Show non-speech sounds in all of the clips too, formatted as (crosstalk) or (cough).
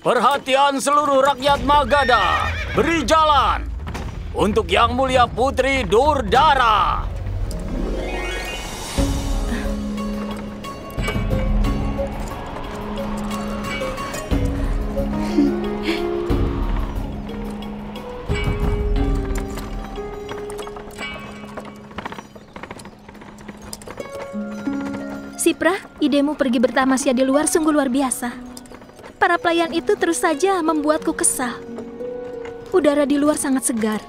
Perhatian seluruh rakyat Magada, beri jalan untuk Yang Mulia Putri Durdara. Sipra, idemu pergi bertamasya di luar sungguh luar biasa. Para pelayan itu terus saja membuatku kesal. Udara di luar sangat segar.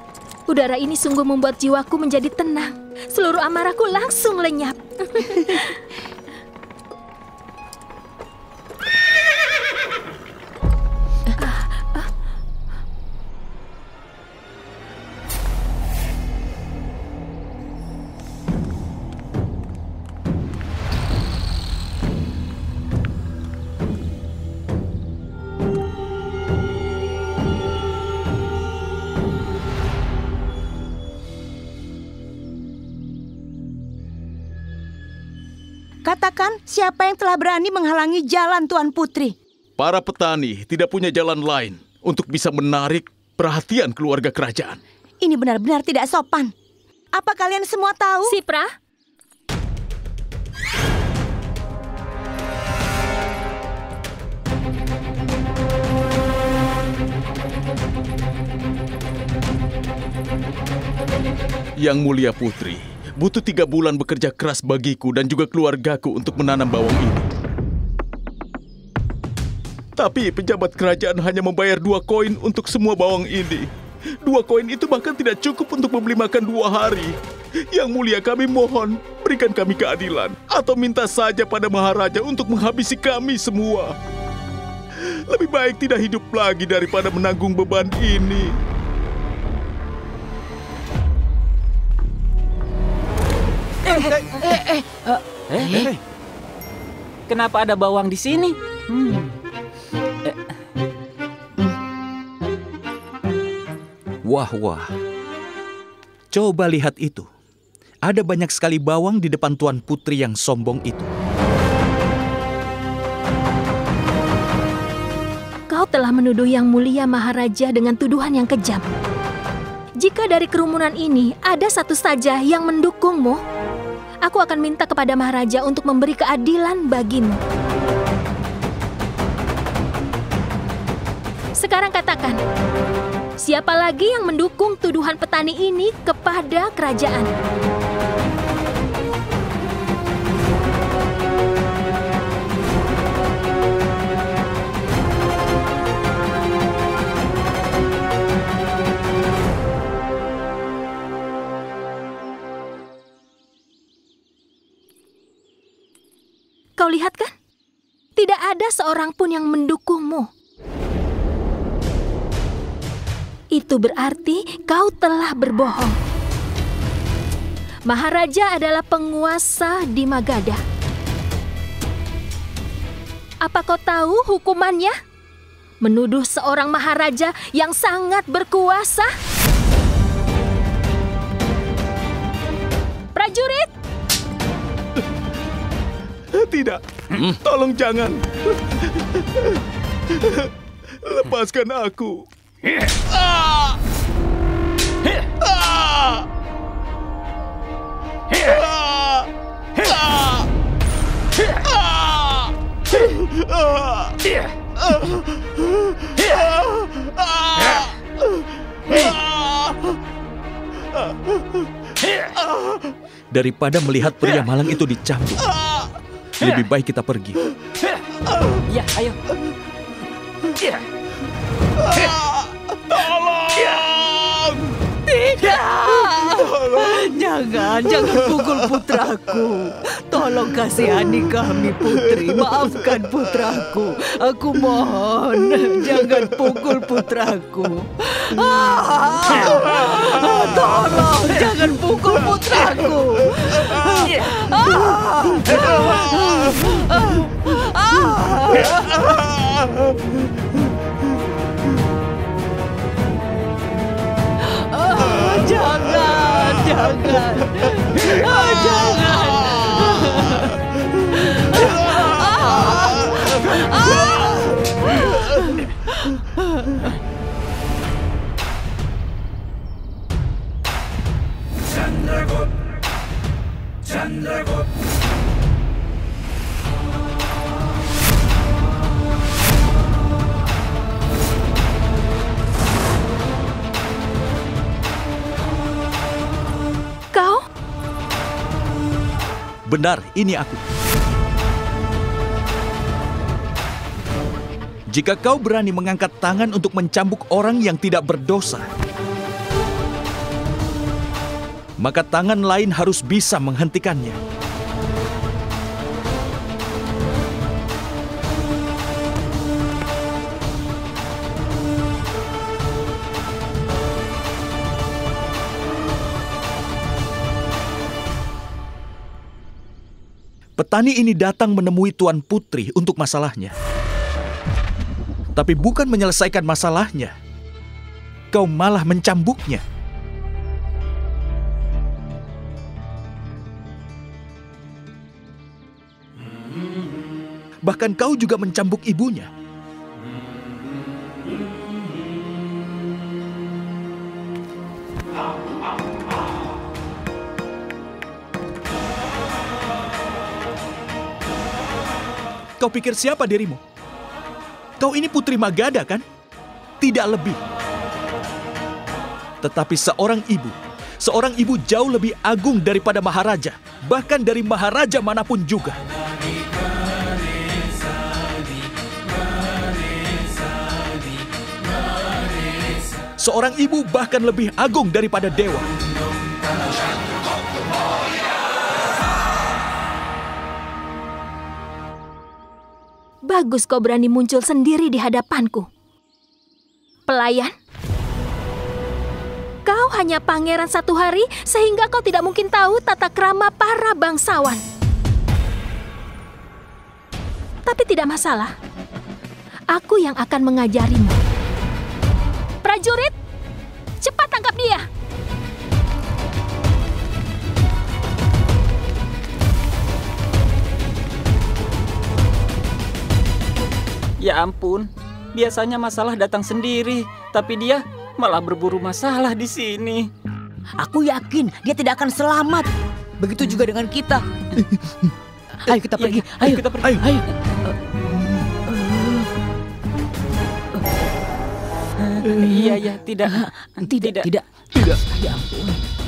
Udara ini sungguh membuat jiwaku menjadi tenang. Seluruh amarahku langsung lenyap. (laughs) Siapa yang telah berani menghalangi jalan Tuan Putri? Para petani tidak punya jalan lain untuk bisa menarik perhatian keluarga kerajaan. Ini benar-benar tidak sopan. Apa kalian semua tahu? Sipra, Yang mulia putri, butuh tiga bulan bekerja keras bagiku dan juga keluargaku untuk menanam bawang ini. Tapi pejabat kerajaan hanya membayar dua koin untuk semua bawang ini. Dua koin itu bahkan tidak cukup untuk membeli makan dua hari. Yang mulia kami mohon, berikan kami keadilan. Atau minta saja pada Maharaja untuk menghabisi kami semua. Lebih baik tidak hidup lagi daripada menanggung beban ini. Eh, kenapa ada bawang di sini? Wah, wah. Coba lihat itu. Ada banyak sekali bawang di depan Tuan Putri yang sombong itu. kau telah menuduh Yang Mulia Maharaja dengan tuduhan yang kejam. Jika dari kerumunan ini ada satu saja yang mendukungmu, aku akan minta kepada Maharaja untuk memberi keadilan bagimu. Sekarang katakan, siapa lagi yang mendukung tuduhan petani ini kepada kerajaan? Kau lihat kan? Tidak ada seorang pun yang mendukungmu. Itu berarti kau telah berbohong. Maharaja adalah penguasa di Magadha. Apa kau tahu hukumannya? Menuduh seorang maharaja yang sangat berkuasa? Prajurit, Tidak, tolong jangan. Lepaskan aku. Ah! Ah! Ah! Ah! Ah! Daripada melihat pria malang itu dicambuk, lebih baik kita pergi. Ya, ayo. Jangan, jangan pukul putraku. Tolong kasihani kami, Putri. Maafkan putraku. Aku mohon, jangan pukul putraku. Tolong, jangan pukul putraku. Ah, jangan, 장군 장군 Benar, ini aku. Jika kau berani mengangkat tangan untuk mencambuk orang yang tidak berdosa, maka tangan lain harus bisa menghentikannya. Petani ini datang menemui Tuan Putri untuk masalahnya. Tapi bukan menyelesaikan masalahnya. Kau malah mencambuknya. Bahkan kau juga mencambuk ibunya. Kau pikir siapa dirimu? Kau ini putri Magada kan? Tidak lebih. Tetapi seorang ibu, seorang ibu jauh lebih agung daripada maharaja, bahkan dari maharaja mana pun juga. Seorang ibu bahkan lebih agung daripada dewa. Bagus kau berani muncul sendiri di hadapanku. Pelayan? Kau hanya pangeran satu hari sehingga kau tidak mungkin tahu tata krama para bangsawan. Tapi tidak masalah. Aku yang akan mengajarimu. Prajurit, cepat tangkap dia. Ya ampun, biasanya masalah datang sendiri, tapi dia malah berburu masalah di sini. Aku yakin dia tidak akan selamat. Begitu juga dengan kita. Ayo kita Ya, pergi. ya, Ayo kita pergi. Ayo. Iya, iya, tidak. Tidak, tidak. Tidak. Ya ampun.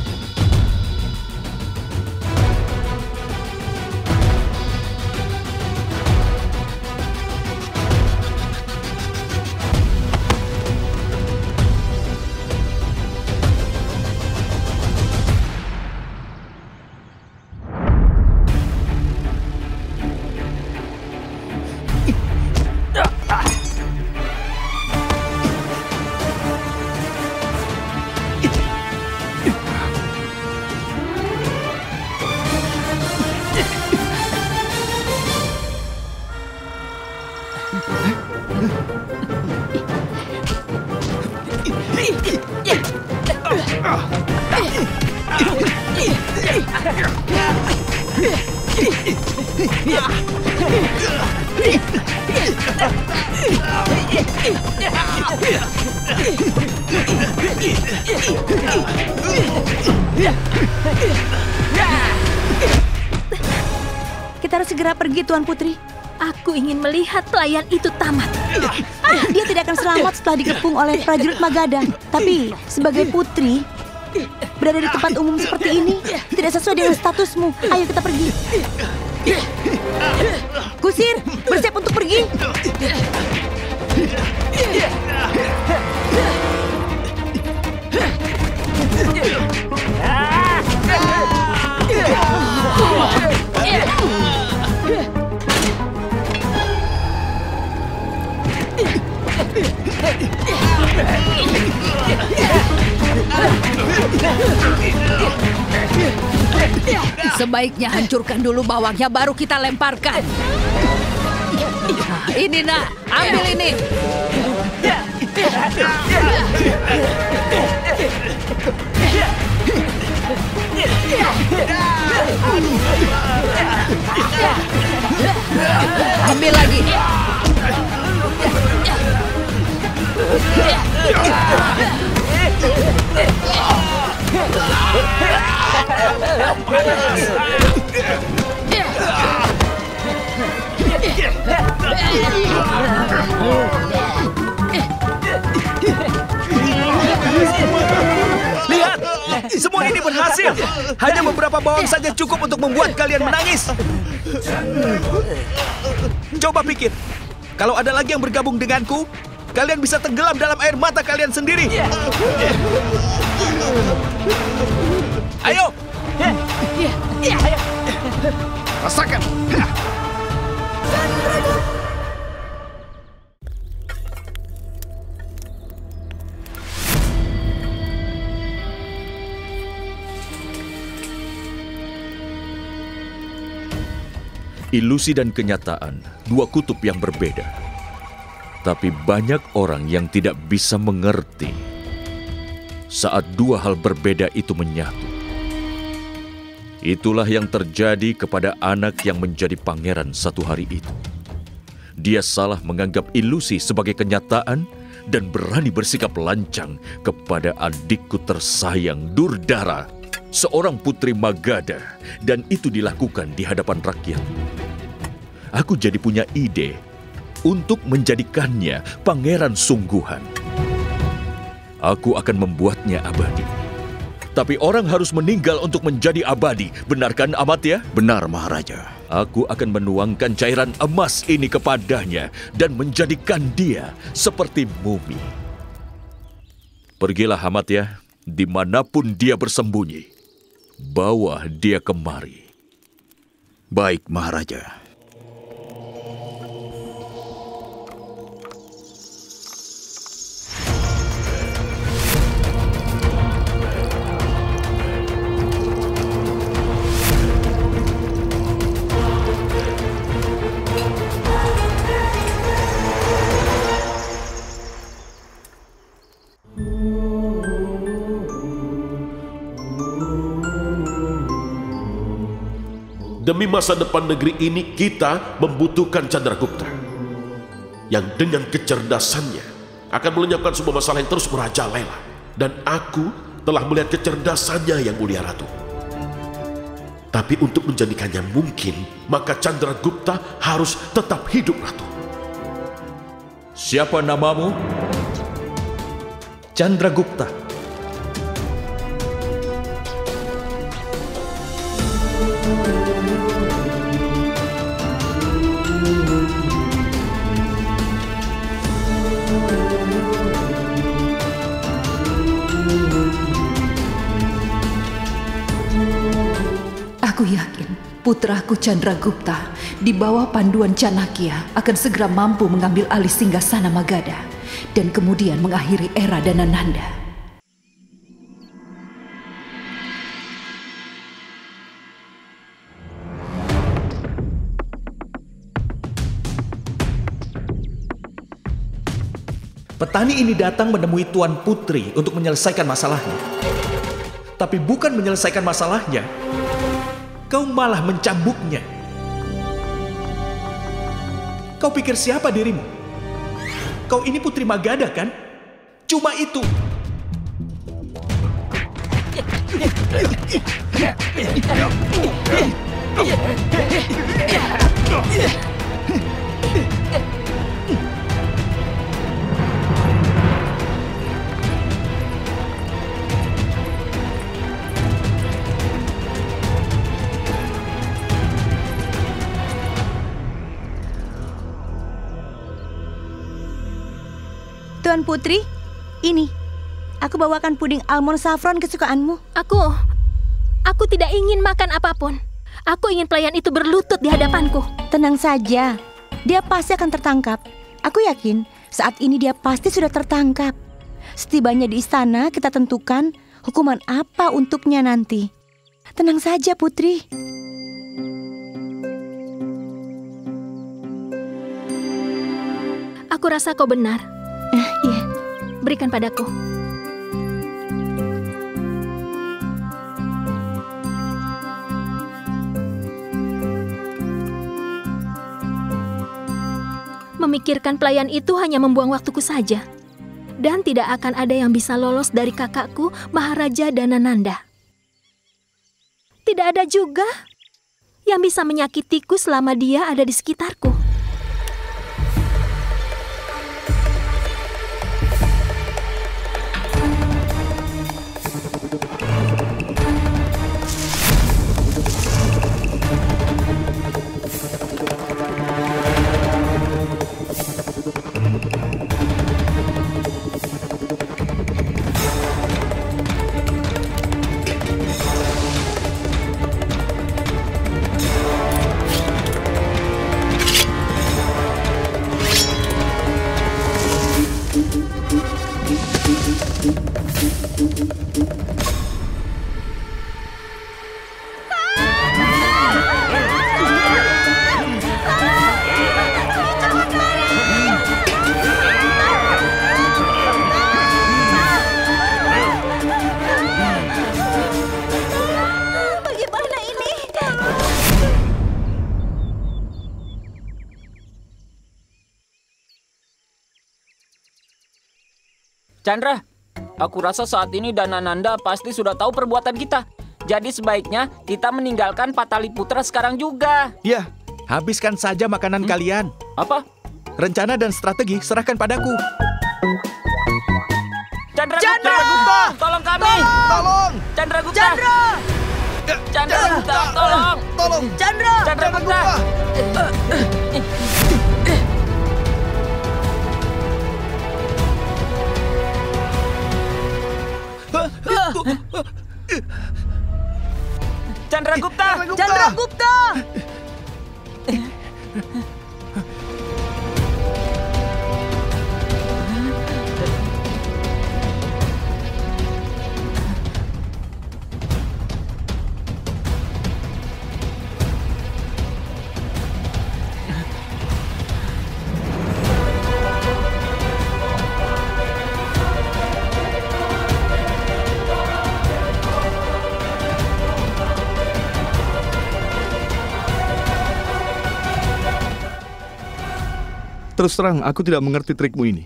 Pergi, Tuan Putri. Aku ingin melihat pelayan itu tamat. Dia tidak akan selamat setelah dikepung oleh prajurit Magada. Tapi sebagai putri, berada di tempat umum seperti ini tidak sesuai dengan statusmu. Ayo kita pergi. Kusir, bersiap untuk pergi. Sebaiknya hancurkan dulu bawangnya baru kita lemparkan. Nah, ini nak, ambil ini. Ambil lagi. Lihat, semua ini berhasil. Hanya beberapa bawang saja cukup untuk membuat kalian menangis. Coba pikir, kalau ada lagi yang bergabung denganku, kalian bisa tenggelam dalam air mata kalian sendiri. Ayo, rasakan. Ilusi dan kenyataan, dua kutub yang berbeda. Tapi banyak orang yang tidak bisa mengerti saat dua hal berbeda itu menyatu. Itulah yang terjadi kepada anak yang menjadi pangeran satu hari itu. Dia salah menganggap ilusi sebagai kenyataan dan berani bersikap lancang kepada adikku tersayang Durdara, seorang putri Magada, dan itu dilakukan di hadapan rakyat. Aku jadi punya ide untuk menjadikannya pangeran sungguhan. Aku akan membuatnya abadi. Tapi orang harus meninggal untuk menjadi abadi. Benarkan Amatya? Benar, Maharaja. Aku akan menuangkan cairan emas ini kepadanya dan menjadikan dia seperti mumi. Pergilah Amatya, di mana pun dia bersembunyi. Bawa dia kemari. Baik, Maharaja. Demi masa depan negeri ini kita membutuhkan Chandragupta yang dengan kecerdasannya akan melenyapkan semua masalah yang terus merajalela. Dan aku telah melihat kecerdasannya yang mulia ratu. Tapi untuk menjadikannya mungkin, maka Chandragupta harus tetap hidup ratu. Siapa namamu? Chandragupta. Aku putraku Chandragupta di bawah panduan Chanakya akan segera mampu mengambil alih singgasana Magadha dan kemudian mengakhiri era Danananda. Petani ini datang menemui Tuan Putri untuk menyelesaikan masalahnya. Tapi bukan menyelesaikan masalahnya, kau malah mencambuknya. Kau pikir siapa dirimu? Kau ini Putri Magada kan? Cuma itu. Tuan Putri, ini. Aku bawakan puding almond saffron kesukaanmu. Aku... Aku tidak ingin makan apa pun. Aku ingin pelayan itu berlutut di hadapanku. Tenang saja, dia pasti akan tertangkap. Aku yakin saat ini dia pasti sudah tertangkap. Setibanya di istana, kita tentukan hukuman apa untuknya nanti. Tenang saja, Putri. Aku rasa kau benar. Berikan padaku. Memikirkan pelayan itu hanya membuang waktuku saja. Dan tidak akan ada yang bisa lolos dari kakakku, Maharaja Danananda. Tidak ada juga yang bisa menyakitiku selama dia ada di sekitarku. Chandra, aku rasa saat ini Danananda pasti sudah tahu perbuatan kita. Jadi sebaiknya kita meninggalkan Pataliputra sekarang juga. Ya, habiskan saja makanan kalian. Apa? Rencana dan strategi serahkan padaku. Chandra, Chandra! Gupta! Tolong kami! Tolong! Chandra Gupta! Chandra! Chandra Gupta, tolong! Tolong! Chandra! Chandra Gupta! Chandra Gupta! Chandra Gupta! (laughs) Terus terang, aku tidak mengerti trikmu ini.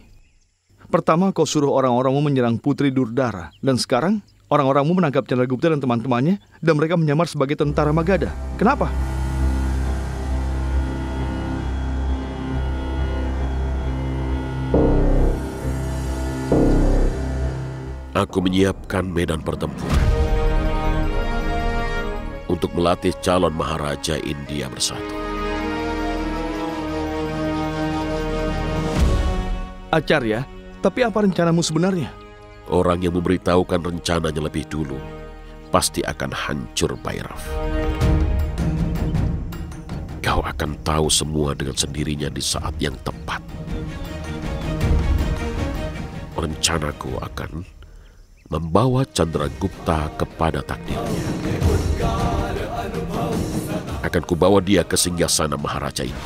Pertama, kau suruh orang-orangmu menyerang Putri Durdara. Dan sekarang, orang-orangmu menangkap Chandragupta dan teman-temannya, dan mereka menyamar sebagai tentara Magadha. Kenapa? Aku menyiapkan medan pertempuran untuk melatih calon Maharaja India bersatu. Acarya, tapi apa rencanamu sebenarnya? Orang yang memberitahukan rencananya lebih dulu pasti akan hancur Bairav. Kau akan tahu semua dengan sendirinya di saat yang tepat. Rencanaku akan membawa Chandragupta kepada takdirnya. Akan kubawa dia ke singgasana Maharaja ini.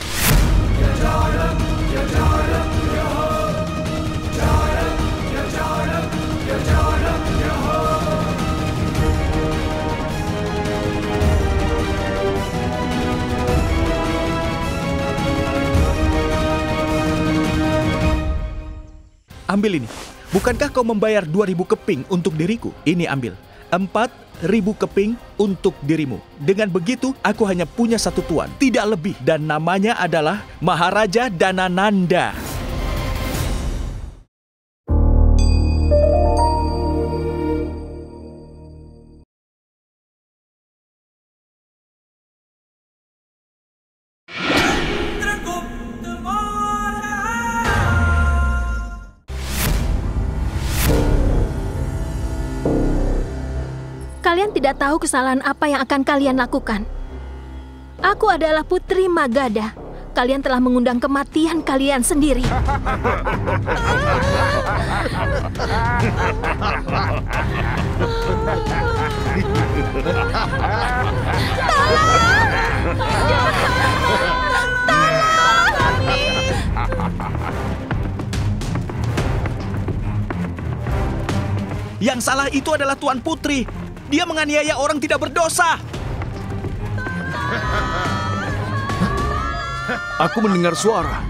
Ambil ini. Bukankah kau membayar 2000 keping untuk diriku? Ini ambil. 4000 keping untuk dirimu. Dengan begitu, aku hanya punya satu tuan, tidak lebih. Dan namanya adalah Maharaja Danananda. Tidak tahu kesalahan apa yang akan kalian lakukan. Aku adalah putri Magadha. Kalian telah mengundang kematian kalian sendiri. Yang salah itu adalah Tuan Putri. Dia menganiaya orang tidak berdosa. Aku mendengar suara.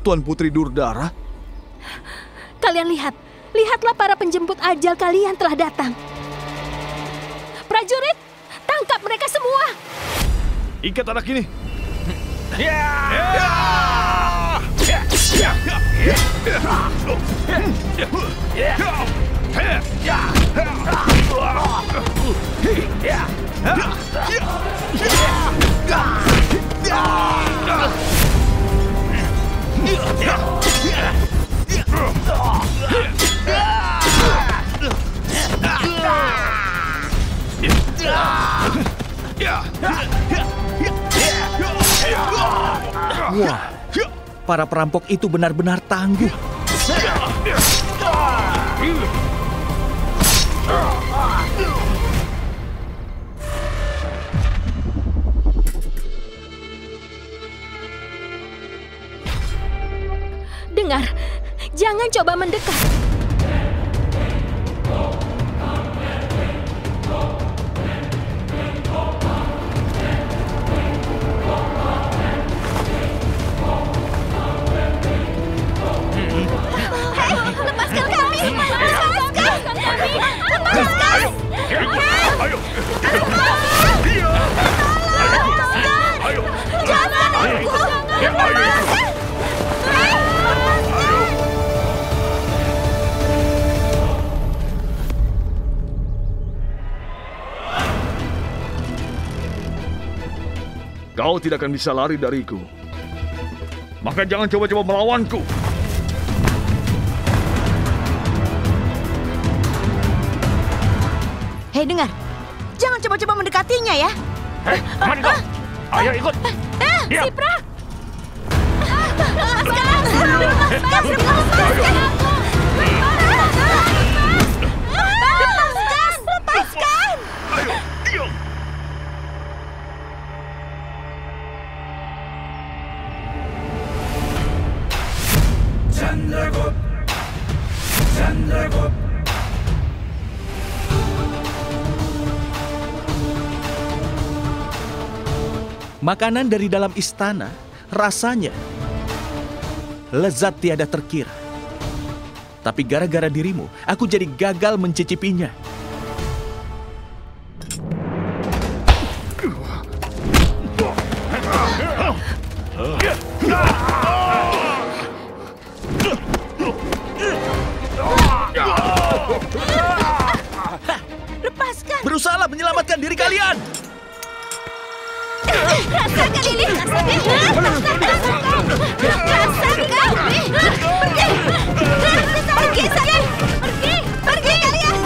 Tuan Putri Durdara? Kalian lihat, lihatlah para penjemput ajal kalian telah datang. Prajurit, tangkap mereka semua. Ikat anak ini. (laughs) Wah, para perampok itu benar-benar tangguh. mencoba mendekat. Lepaskan kami! Lepaskan kami! Lepaskan! Jangan aku! Kau tidak akan bisa lari dariku. Maka jangan coba-coba melawanku. Hei dengar, jangan coba-coba mendekatinya ya. Hei, mari kau. Ayo ikut. Ya. Sipra! Lepaskan! Lepaskan! Lepaskan aku! Lepaskan! Makanan dari dalam istana rasanya lezat tiada terkira. Tapi gara-gara dirimu, aku jadi gagal mencicipinya. Berusahalah menyelamatkan diri kalian. Rasakan ini! Rasakan! Rasakan! Pergi! Pergi saya! Pergi! Pergi kalian!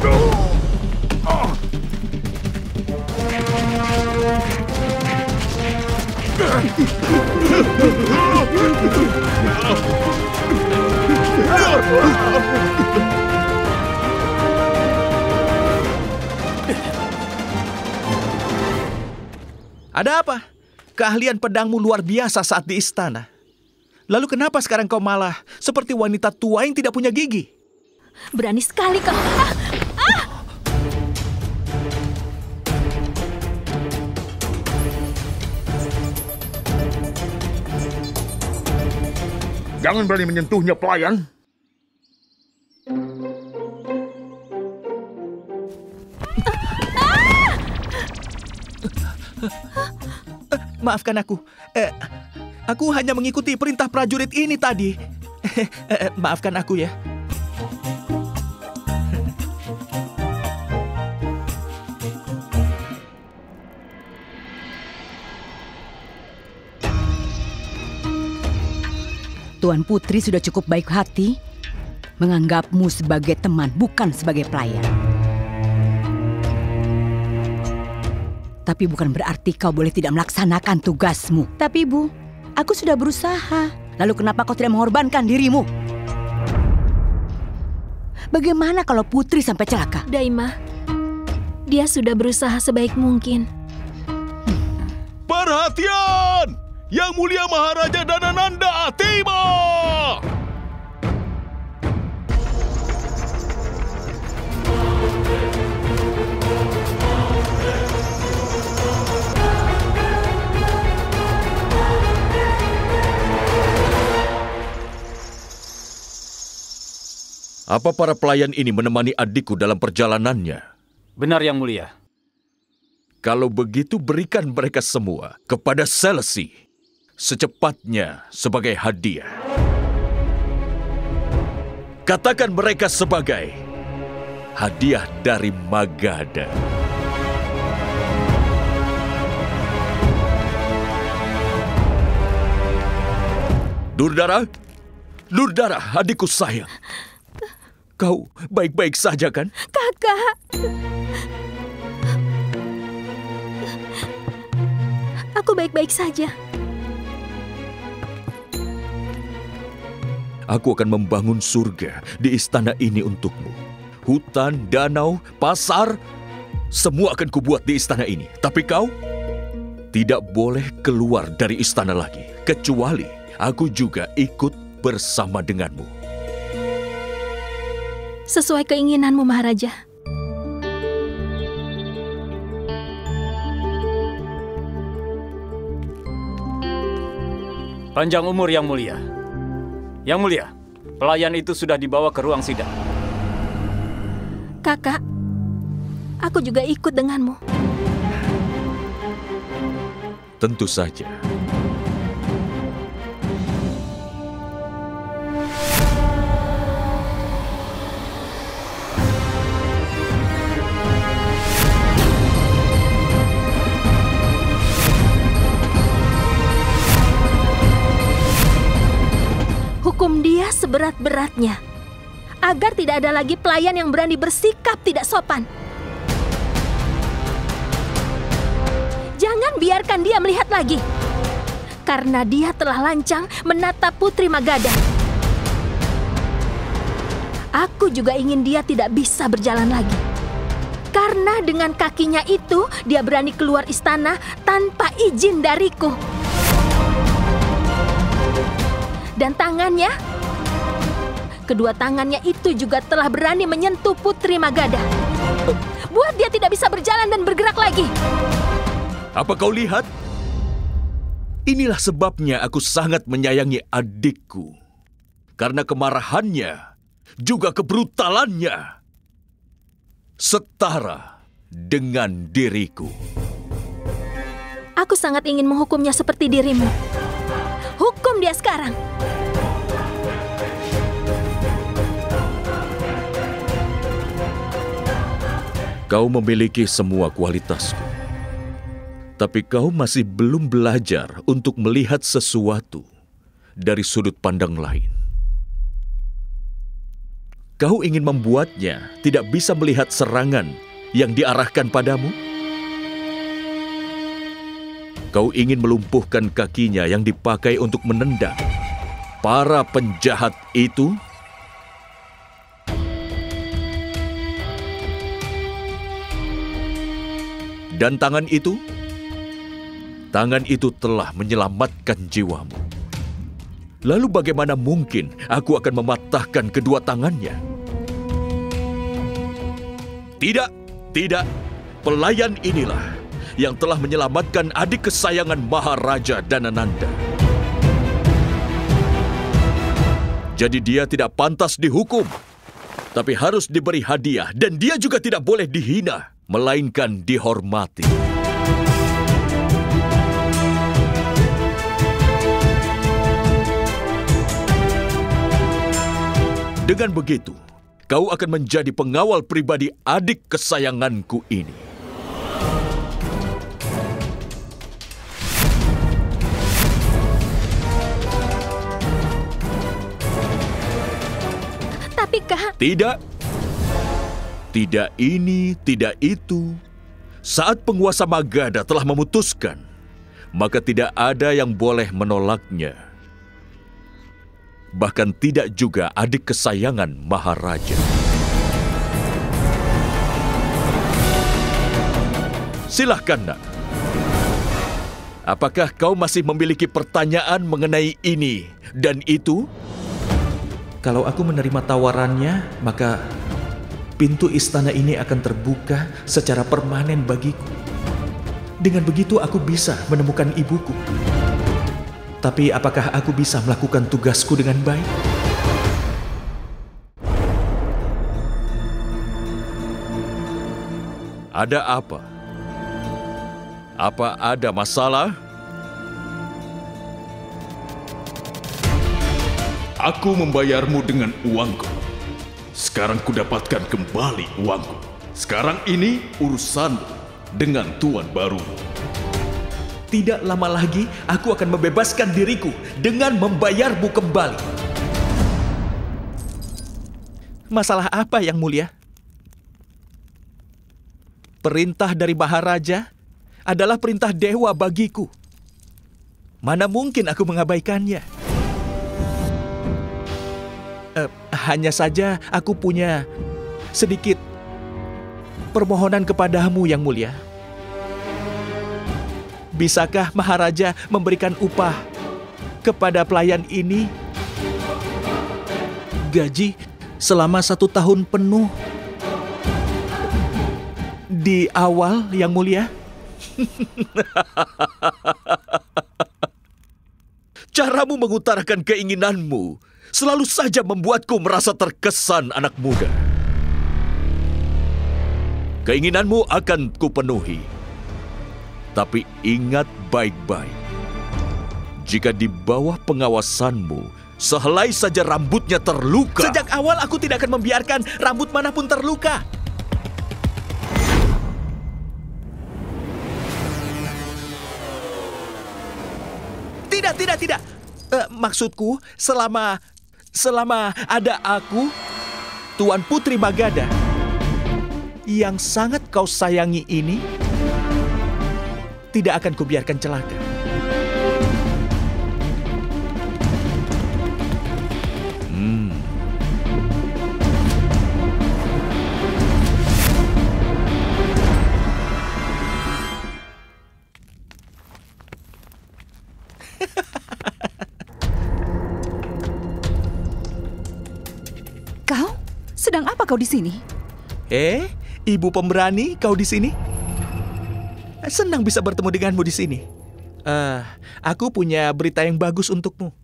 Ada apa? Keahlian pedangmu luar biasa saat di istana. Lalu kenapa sekarang kau malah seperti wanita tua yang tidak punya gigi? Berani sekali kau. Ah! Jangan berani menyentuhnya, pelayan. Maafkan aku. Eh, aku hanya mengikuti perintah prajurit ini tadi. (laughs) Eh, eh, maafkan aku ya. Tuan Putri sudah cukup baik hati menganggapmu sebagai teman, bukan sebagai pelayan. Tapi bukan berarti kau boleh tidak melaksanakan tugasmu. Tapi Bu, aku sudah berusaha. Lalu kenapa kau tidak mengorbankan dirimu? Bagaimana kalau Putri sampai celaka? Daima, dia sudah berusaha sebaik mungkin. Perhatian! Yang mulia Maharaja Danananda tiba! Apa para pelayan ini menemani adikku dalam perjalanannya? Benar yang mulia. Kalau begitu berikan mereka semua kepada Selesi secepatnya sebagai hadiah. Katakan mereka sebagai hadiah dari Magada. Durdara, Durdara, adikku sayang. Kau baik-baik saja kan? Kakak. Aku baik-baik saja. Aku akan membangun surga di istana ini untukmu. Hutan, danau, pasar, semua akan kubuat di istana ini. Tapi kau tidak boleh keluar dari istana lagi, kecuali aku juga ikut bersama denganmu. Sesuai keinginanmu, Maharaja. Panjang umur yang mulia. Yang mulia, pelayan itu sudah dibawa ke ruang sidang. Kakak, aku juga ikut denganmu. Tentu saja. Hukum dia seberat-beratnya. Agar tidak ada lagi pelayan yang berani bersikap tidak sopan. Jangan biarkan dia melihat lagi. Karena dia telah lancang menatap Putri Magada. Aku juga ingin dia tidak bisa berjalan lagi. Karena dengan kakinya itu, dia berani keluar istana tanpa izin dariku. Dan tangannya, kedua tangannya itu juga telah berani menyentuh Putri Magada. Buat dia tidak bisa berjalan dan bergerak lagi. Apa kau lihat? Inilah sebabnya aku sangat menyayangi adikku. Karena kemarahannya, juga kebrutalannya, setara dengan diriku. Aku sangat ingin menghukumnya seperti dirimu. Hukum dia sekarang. Kau memiliki semua kualitasku. Tapi kau masih belum belajar untuk melihat sesuatu dari sudut pandang lain. Kau ingin membuatnya tidak bisa melihat serangan yang diarahkan padamu? Kau ingin melumpuhkan kakinya yang dipakai untuk menendang para penjahat itu? Dan tangan itu? Tangan itu telah menyelamatkan jiwamu. Lalu bagaimana mungkin aku akan mematahkan kedua tangannya? Tidak, tidak. Pelayan inilah yang telah menyelamatkan adik kesayangan Maharaja Danananda. Jadi dia tidak pantas dihukum, tapi harus diberi hadiah dan dia juga tidak boleh dihina, melainkan dihormati. Dengan begitu, kau akan menjadi pengawal pribadi adik kesayanganku ini. Tapi kak, Tidak. Tidak ini, tidak itu. Saat penguasa Magadha telah memutuskan, maka tidak ada yang boleh menolaknya. Bahkan tidak juga adik kesayangan Maharaja. Silahkan, nak. Apakah kau masih memiliki pertanyaan mengenai ini dan itu? Kalau aku menerima tawarannya, maka pintu istana ini akan terbuka secara permanen bagiku. Dengan begitu aku bisa menemukan ibuku. Tapi apakah aku bisa melakukan tugasku dengan baik? Ada apa? Apa ada masalah? Aku membayarmu dengan uangku. Sekarang kudapatkan kembali uangku. Sekarang ini urusanmu dengan tuan baru. Tidak lama lagi aku akan membebaskan diriku dengan membayarmu kembali. Masalah apa yang mulia? Perintah dari Maharaja adalah perintah dewa bagiku. Mana mungkin aku mengabaikannya? Hanya saja aku punya sedikit permohonan kepadamu yang mulia. Bisakah Maharaja memberikan upah kepada pelayan ini gaji selama satu tahun penuh di awal yang mulia? (laughs) Caramu mengutarakan keinginanmu selalu saja membuatku merasa terkesan anak muda. Keinginanmu akan kupenuhi. Tapi ingat baik-baik. Jika di bawah pengawasanmu, sehelai saja rambutnya terluka. Sejak awal aku tidak akan membiarkan rambut mana pun terluka. Tidak, tidak, tidak. Eh, maksudku, selama selama ada aku, Tuan Putri Magada, yang sangat kau sayangi ini, tidak akan kubiarkan celaka. Kau di sini? Eh, ibu pemberani, kau di sini? Senang bisa bertemu denganmu di sini. Eh, aku punya berita yang bagus untukmu.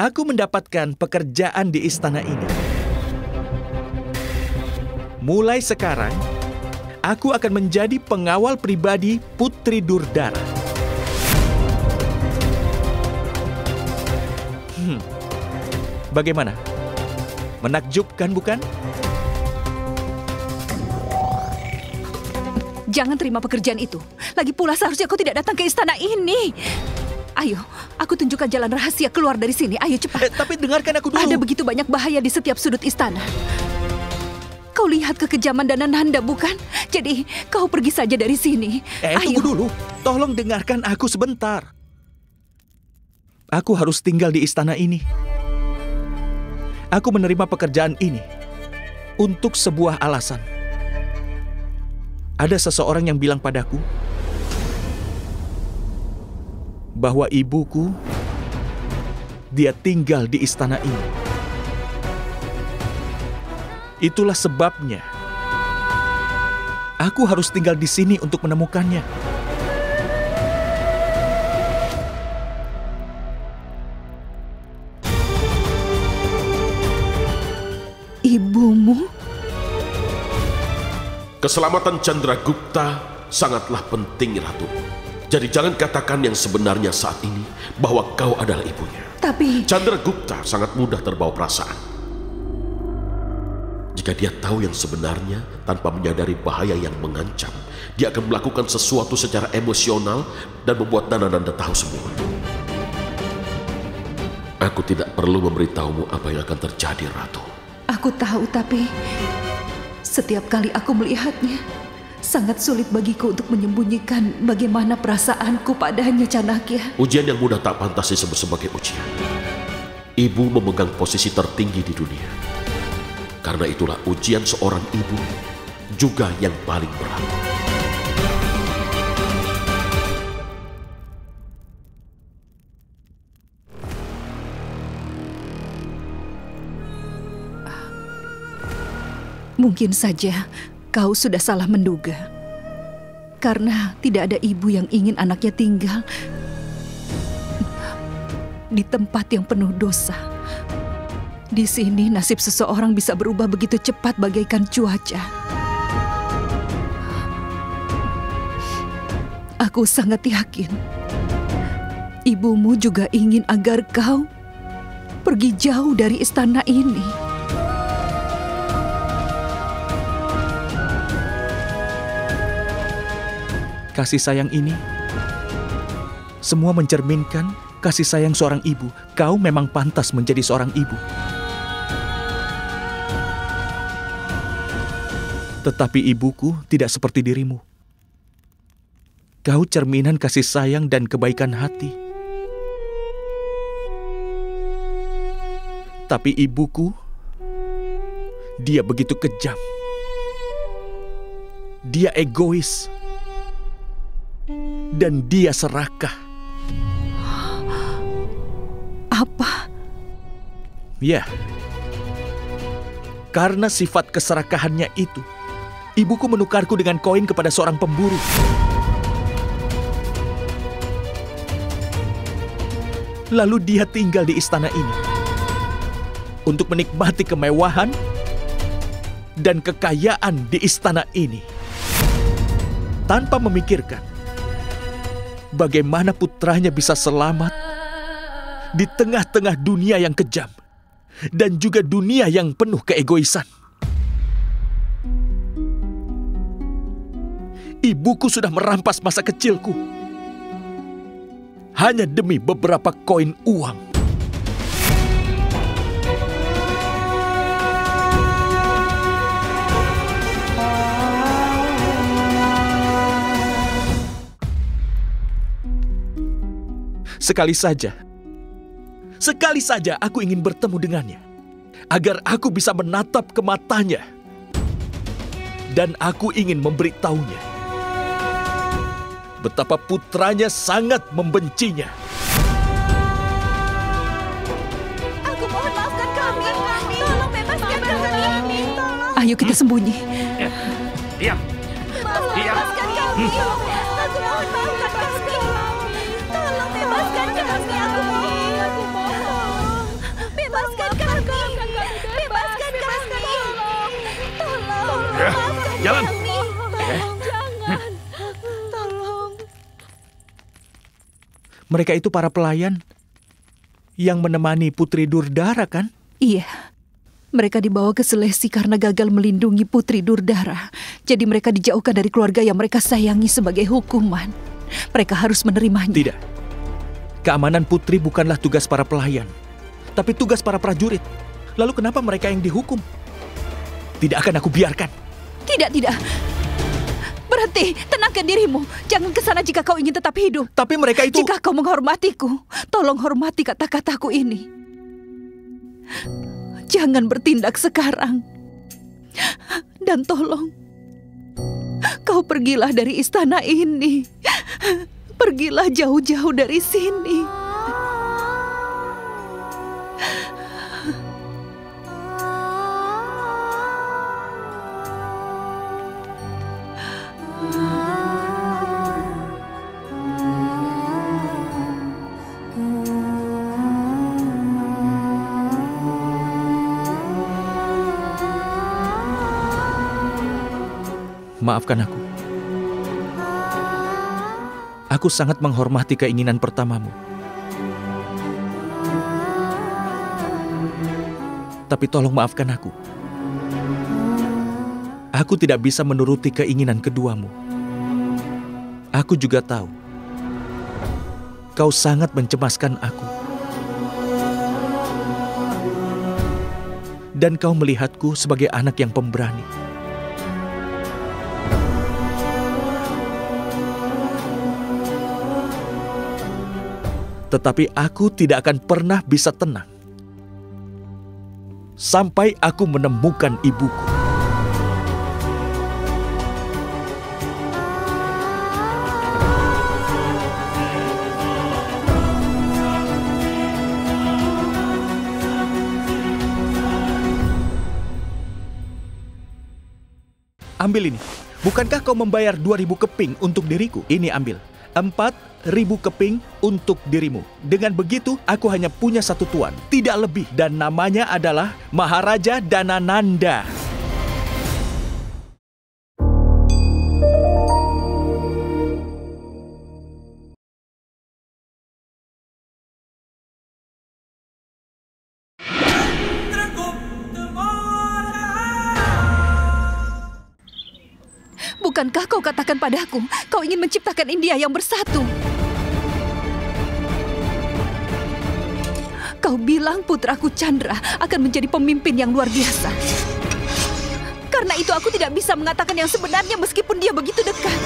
Aku mendapatkan pekerjaan di istana ini. Mulai sekarang, aku akan menjadi pengawal pribadi Putri Durdara. Hmm. Bagaimana? Menakjubkan bukan? Jangan terima pekerjaan itu. Lagi pula seharusnya kau tidak datang ke istana ini. Ayo, aku tunjukkan jalan rahasia keluar dari sini. Ayo cepat. Eh, tapi dengarkan aku dulu. Ada begitu banyak bahaya di setiap sudut istana. Kau lihat kekejaman dan Nanda bukan? Jadi kau pergi saja dari sini. Eh, Ayo. tunggu dulu. Tolong dengarkan aku sebentar. Aku harus tinggal di istana ini. Aku menerima pekerjaan ini untuk sebuah alasan. Ada seseorang yang bilang padaku bahwa ibuku dia tinggal di istana ini. Itulah sebabnya aku harus tinggal di sini untuk menemukannya. Ibumu? Keselamatan Chandragupta sangatlah penting, Ratu. Jadi jangan katakan yang sebenarnya saat ini bahwa kau adalah ibunya. Tapi Chandragupta sangat mudah terbawa perasaan. Jika dia tahu yang sebenarnya tanpa menyadari bahaya yang mengancam, dia akan melakukan sesuatu secara emosional dan membuat Nanananda tahu semua. Aku tidak perlu memberitahumu apa yang akan terjadi, Ratu. Aku tahu tapi setiap kali aku melihatnya sangat sulit bagiku untuk menyembunyikan bagaimana perasaanku padanya Canakya. Ujian yang mudah tak pantas disebut sebagai ujian. Ibu memegang posisi tertinggi di dunia. Karena itulah ujian seorang ibu juga yang paling berat. Mungkin saja kau sudah salah menduga. Karena tidak ada ibu yang ingin anaknya tinggal di tempat yang penuh dosa. Di sini nasib seseorang bisa berubah begitu cepat bagaikan cuaca. Aku sangat yakin ibumu juga ingin agar kau pergi jauh dari istana ini. Kasih sayang ini semua mencerminkan kasih sayang seorang ibu. Kau memang pantas menjadi seorang ibu. Tetapi ibuku tidak seperti dirimu. Kau cerminan kasih sayang dan kebaikan hati. Tapi ibuku, dia begitu kejam. Dia egois. Dan dia serakah. Apa? Ya. Karena sifat keserakahannya itu, ibuku menukarku dengan koin kepada seorang pemburu. Lalu dia tinggal di istana ini untuk menikmati kemewahan dan kekayaan di istana ini tanpa memikirkan bagaimana putranya bisa selamat di tengah-tengah dunia yang kejam dan juga dunia yang penuh keegoisan. Ibuku sudah merampas masa kecilku hanya demi beberapa koin uang. Sekali saja, sekali saja aku ingin bertemu dengannya, agar aku bisa menatap ke matanya, dan aku ingin memberitahunya betapa putranya sangat membencinya. Aku mohon maafkan kami. Tolong bebaskan kami. Tolong. Ayo kita sembunyi. Diam. Tolong Diam. bebaskan kami. Aku jalan. Tolong. Jangan. Tolong. Mereka itu para pelayan yang menemani Putri Durdara kan? Iya. Mereka dibawa ke Selesi karena gagal melindungi Putri Durdara. Jadi mereka dijauhkan dari keluarga yang mereka sayangi sebagai hukuman. Mereka harus menerimanya. Tidak. Keamanan putri bukanlah tugas para pelayan, tapi tugas para prajurit. Lalu kenapa mereka yang dihukum? Tidak akan aku biarkan. Tidak, tidak. Berhenti, tenangkan dirimu. Jangan ke sana jika kau ingin tetap hidup. Tapi mereka itu Jika kau menghormatiku, tolong hormati kata-kataku ini. Jangan bertindak sekarang. Dan tolong, kau pergilah dari istana ini. Pergilah jauh-jauh dari sini. Maafkan aku. Aku sangat menghormati keinginan pertamamu. Tapi tolong maafkan aku. Aku tidak bisa menuruti keinginan keduamu. Aku juga tahu kau sangat mencemaskan aku. Dan kau melihatku sebagai anak yang pemberani. Tetapi aku tidak akan pernah bisa tenang sampai aku menemukan ibuku. Ambil ini. Bukankah kau membayar 2000 keping untuk diriku? Ini ambil. 4000 keping untuk dirimu. Dengan begitu, aku hanya punya satu tuan, tidak lebih. Dan namanya adalah Maharaja Danananda. Bukankah kau katakan padaku, kau ingin menciptakan India yang bersatu? Kau bilang putraku Chandra akan menjadi pemimpin yang luar biasa. Karena itu aku tidak bisa mengatakan yang sebenarnya meskipun dia begitu dekat.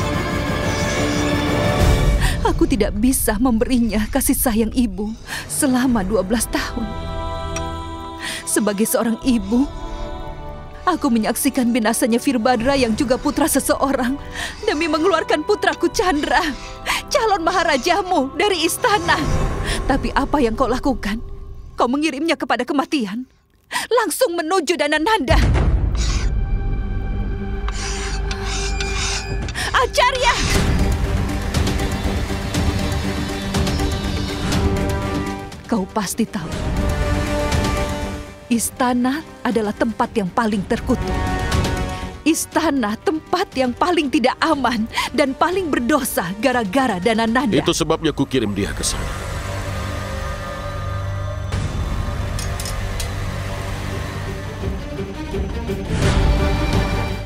Aku tidak bisa memberinya kasih sayang ibu selama 12 tahun. Sebagai seorang ibu, aku menyaksikan binasanya Firbadra yang juga putra seseorang demi mengeluarkan putraku Chandra, calon maharajamu dari istana. Tapi apa yang kau lakukan? Kau mengirimnya kepada kematian. Langsung menuju Danananda. Acarya! Kau pasti tahu. Istana adalah tempat yang paling terkutuk. Istana tempat yang paling tidak aman dan paling berdosa gara-gara Danananda. Itu sebabnya ku kirim dia ke sana.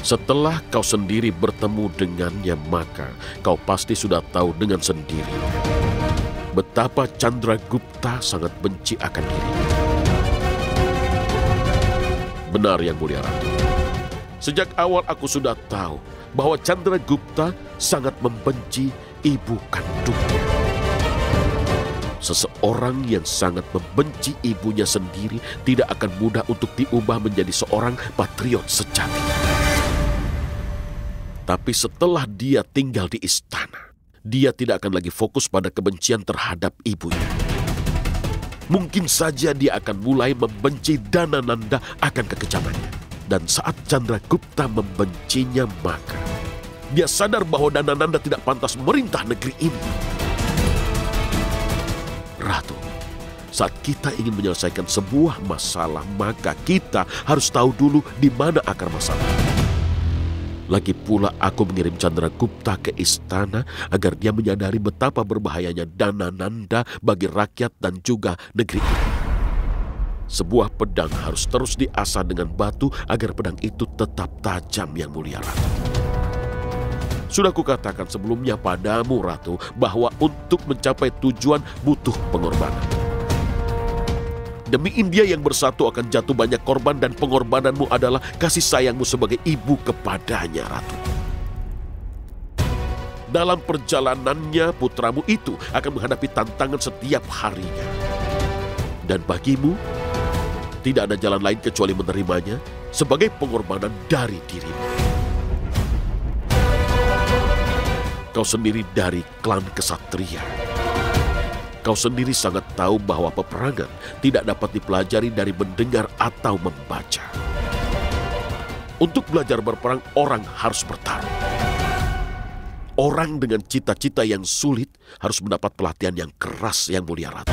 Setelah kau sendiri bertemu dengannya, maka kau pasti sudah tahu dengan sendiri betapa Chandra Gupta sangat benci akan dirinya. Benar yang mulia Ratu. Sejak awal aku sudah tahu bahwa Chandra Gupta sangat membenci ibu kandungnya. Seseorang yang sangat membenci ibunya sendiri tidak akan mudah untuk diubah menjadi seorang patriot sejati. Tapi setelah dia tinggal di istana, dia tidak akan lagi fokus pada kebencian terhadap ibunya. Mungkin saja dia akan mulai membenci Danananda akan kekejamannya. Dan saat Chandra Gupta membencinya maka dia sadar bahwa Danananda tidak pantas memerintah negeri ini. Ratu, saat kita ingin menyelesaikan sebuah masalah, maka kita harus tahu dulu di mana akar masalah. Lagi pula aku mengirim Chandra Gupta ke istana agar dia menyadari betapa berbahayanya dana nanda bagi rakyat dan juga negeri ini. Sebuah pedang harus terus diasah dengan batu agar pedang itu tetap tajam yang mulia Ratu. Sudah kukatakan sebelumnya padamu Ratu bahwa untuk mencapai tujuan butuh pengorbanan. Demi India yang bersatu akan jatuh banyak korban dan pengorbananmu adalah kasih sayangmu sebagai ibu kepadanya, Ratu. Dalam perjalanannya, putramu itu akan menghadapi tantangan setiap harinya. Dan bagimu, tidak ada jalan lain kecuali menerimanya sebagai pengorbanan dari dirimu. Kau sendiri dari klan kesatria Kau sendiri sangat tahu bahwa peperangan tidak dapat dipelajari dari mendengar atau membaca. Untuk belajar berperang, orang harus bertarung. Orang dengan cita-cita yang sulit harus mendapat pelatihan yang keras yang mulia ratu.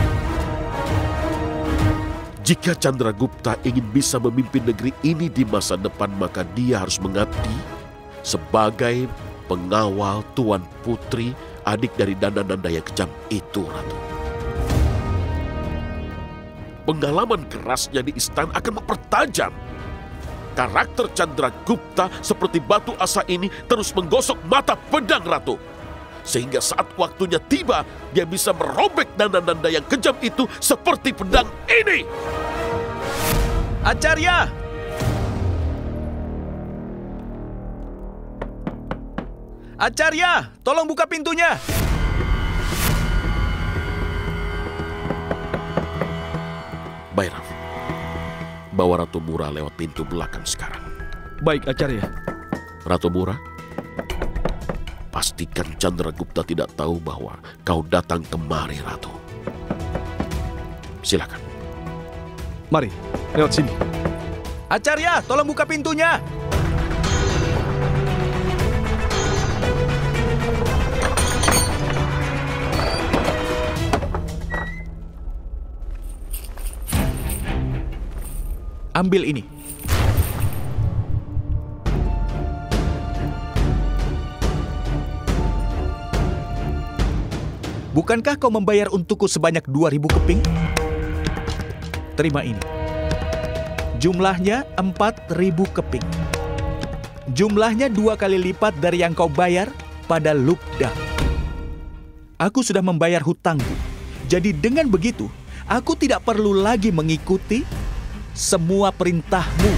Jika Chandra Gupta ingin bisa memimpin negeri ini di masa depan, maka dia harus mengabdi sebagai pengawal Tuan Putri, adik dari Danananda yang kejam itu, Ratu pengalaman kerasnya di istana akan mempertajam. Karakter Chandra Gupta seperti batu asa ini terus menggosok mata pedang ratu. Sehingga saat waktunya tiba, dia bisa merobek nanda-nanda yang kejam itu seperti pedang ini. Acarya! Acarya, tolong buka pintunya. Bayram, bawa Ratu Mura lewat pintu belakang sekarang. Baik, Acarya. Ratu Mura, pastikan Chandra Gupta tidak tahu bahwa kau datang kemari, Ratu. Silakan. Mari, lewat sini. Acarya, tolong buka pintunya. Ambil ini. Bukankah kau membayar untukku sebanyak 2000 keping? Terima ini. Jumlahnya 4000 keping. Jumlahnya dua kali lipat dari yang kau bayar pada Lubda. Aku sudah membayar hutangku. Jadi dengan begitu, aku tidak perlu lagi mengikuti semua perintahmu.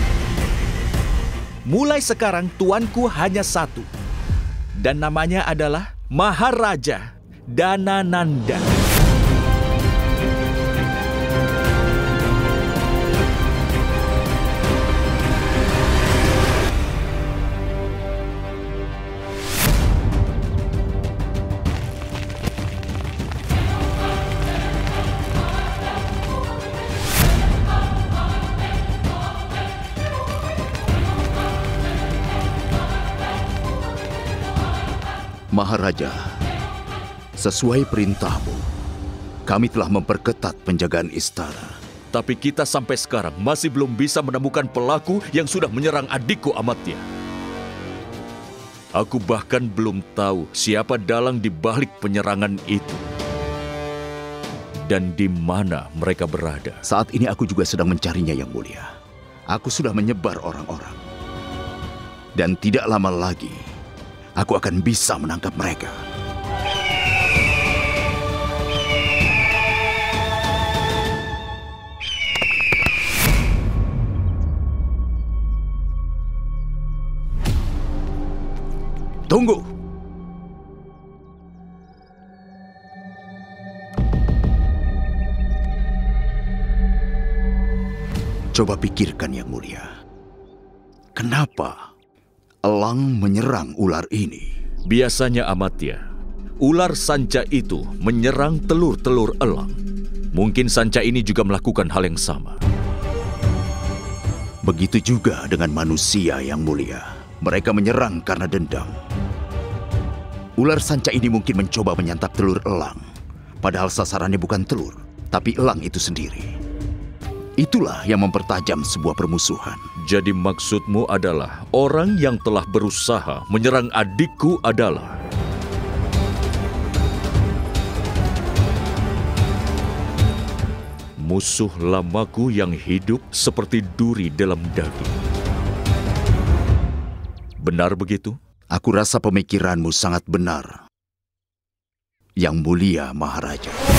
Mulai sekarang tuanku hanya satu, dan namanya adalah Maharaja Danananda. Maharaja, sesuai perintahmu, kami telah memperketat penjagaan istana. Tapi kita sampai sekarang masih belum bisa menemukan pelaku yang sudah menyerang adikku Amatya. Aku bahkan belum tahu siapa dalang di balik penyerangan itu. Dan di mana mereka berada. Saat ini aku juga sedang mencarinya yang mulia. Aku sudah menyebar orang-orang. Dan tidak lama lagi, aku akan bisa menangkap mereka. Tunggu! Coba pikirkan yang mulia. Kenapa elang menyerang ular ini? Biasanya Amatya, ular sanca itu menyerang telur-telur elang. Mungkin sanca ini juga melakukan hal yang sama. Begitu juga dengan manusia yang mulia. Mereka menyerang karena dendam. Ular sanca ini mungkin mencoba menyantap telur elang. Padahal sasarannya bukan telur, tapi elang itu sendiri. Itulah yang mempertajam sebuah permusuhan. Jadi maksudmu adalah orang yang telah berusaha menyerang adikku adalah musuh lamaku yang hidup seperti duri dalam daging. Benar begitu? Aku rasa pemikiranmu sangat benar. Yang mulia Maharaja.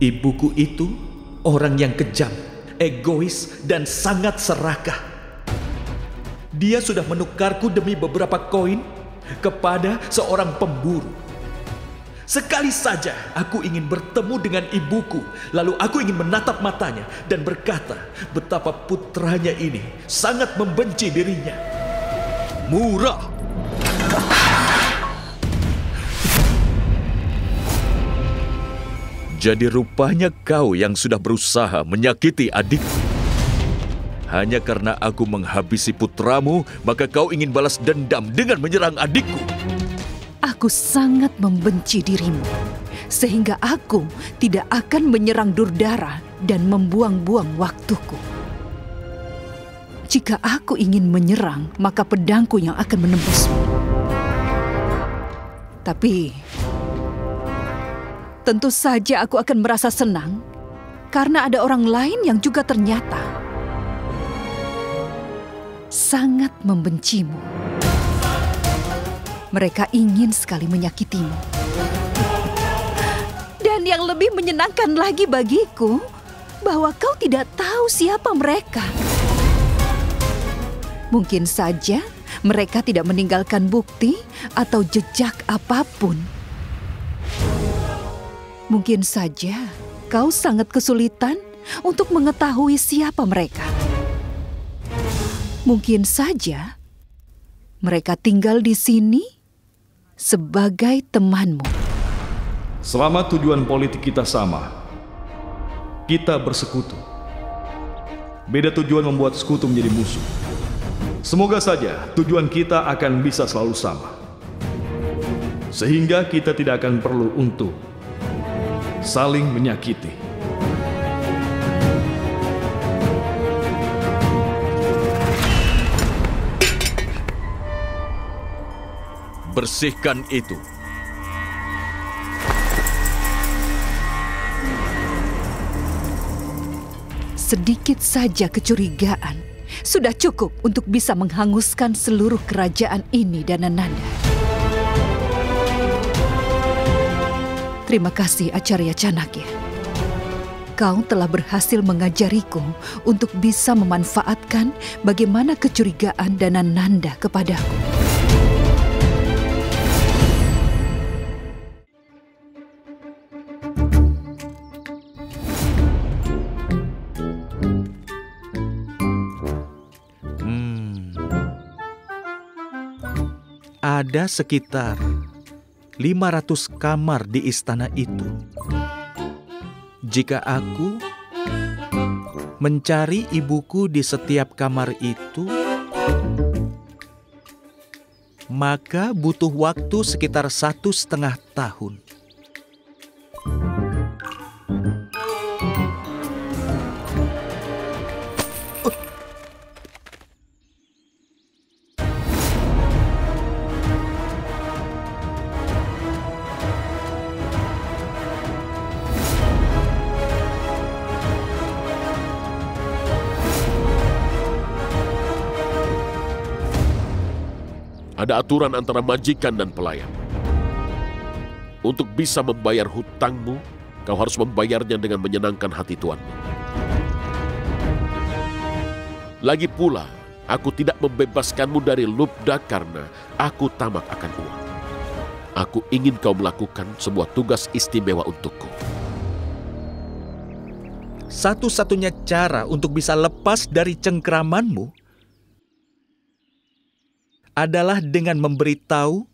Ibuku itu orang yang kejam, egois, dan sangat serakah. Dia sudah menukarku demi beberapa koin kepada seorang pemburu. Sekali saja aku ingin bertemu dengan ibuku, lalu aku ingin menatap matanya dan berkata betapa putranya ini sangat membenci dirinya. Murah! Jadi rupanya kau yang sudah berusaha menyakiti adikku. Hanya karena aku menghabisi putramu, maka kau ingin balas dendam dengan menyerang adikku. Aku sangat membenci dirimu, sehingga aku tidak akan menyerang Durdara dan membuang-buang waktuku. Jika aku ingin menyerang, maka pedangku yang akan menembusmu. Tapi tentu saja aku akan merasa senang karena ada orang lain yang juga ternyata sangat membencimu. Mereka ingin sekali menyakitimu. Dan yang lebih menyenangkan lagi bagiku, bahwa kau tidak tahu siapa mereka. Mungkin saja mereka tidak meninggalkan bukti atau jejak apa pun. Mungkin saja kau sangat kesulitan untuk mengetahui siapa mereka. Mungkin saja mereka tinggal di sini sebagai temanmu. Selama tujuan politik kita sama, kita bersekutu. Beda tujuan membuat sekutu menjadi musuh. Semoga saja tujuan kita akan bisa selalu sama. Sehingga kita tidak akan perlu untuk saling menyakiti. Bersihkan itu. Sedikit saja kecurigaan sudah cukup untuk bisa menghanguskan seluruh kerajaan ini dan Ananda. Terima kasih Acarya Canakya. Kau telah berhasil mengajariku untuk bisa memanfaatkan bagaimana kecurigaan Danananda kepadaku. ada sekitar 500 kamar di istana itu. Jika aku mencari ibuku di setiap kamar itu, maka butuh waktu sekitar satu setengah tahun. Ada aturan antara majikan dan pelayan. Untuk bisa membayar hutangmu, kau harus membayarnya dengan menyenangkan hati tuanmu. Lagi pula, aku tidak membebaskanmu dari lubda karena aku tamak akan uang. Aku ingin kau melakukan sebuah tugas istimewa untukku. Satu-satunya cara untuk bisa lepas dari cengkramanmu adalah dengan memberitahu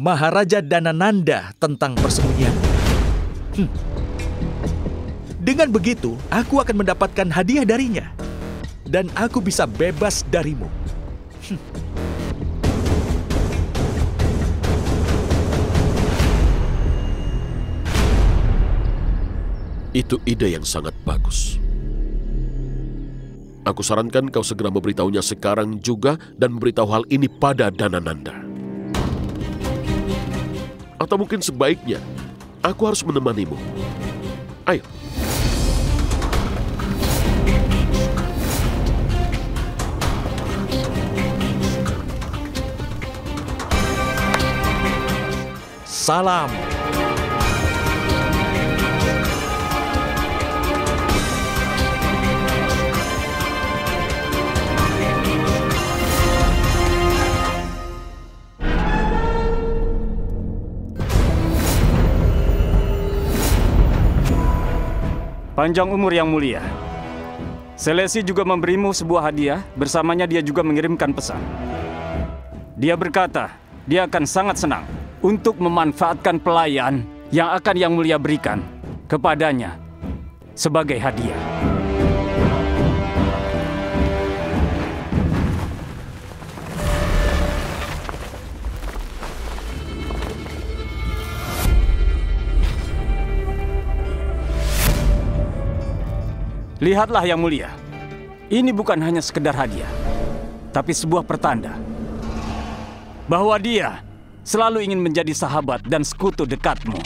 Maharaja Danananda tentang persembunyian. Hmm. Dengan begitu, aku akan mendapatkan hadiah darinya. Dan aku bisa bebas darimu. Hmm. Itu ide yang sangat bagus. Aku sarankan kau segera memberitahunya sekarang juga dan memberitahu hal ini pada Danananda. Atau mungkin sebaiknya, aku harus menemanimu. Ayo. Salam. Panjang umur yang mulia. Selesi juga memberimu sebuah hadiah, bersamanya dia juga mengirimkan pesan. Dia berkata, dia akan sangat senang untuk memanfaatkan pelayan yang akan yang mulia berikan kepadanya sebagai hadiah. Lihatlah yang mulia. Ini bukan hanya sekedar hadiah, tapi sebuah pertanda bahwa dia selalu ingin menjadi sahabat dan sekutu dekatmu.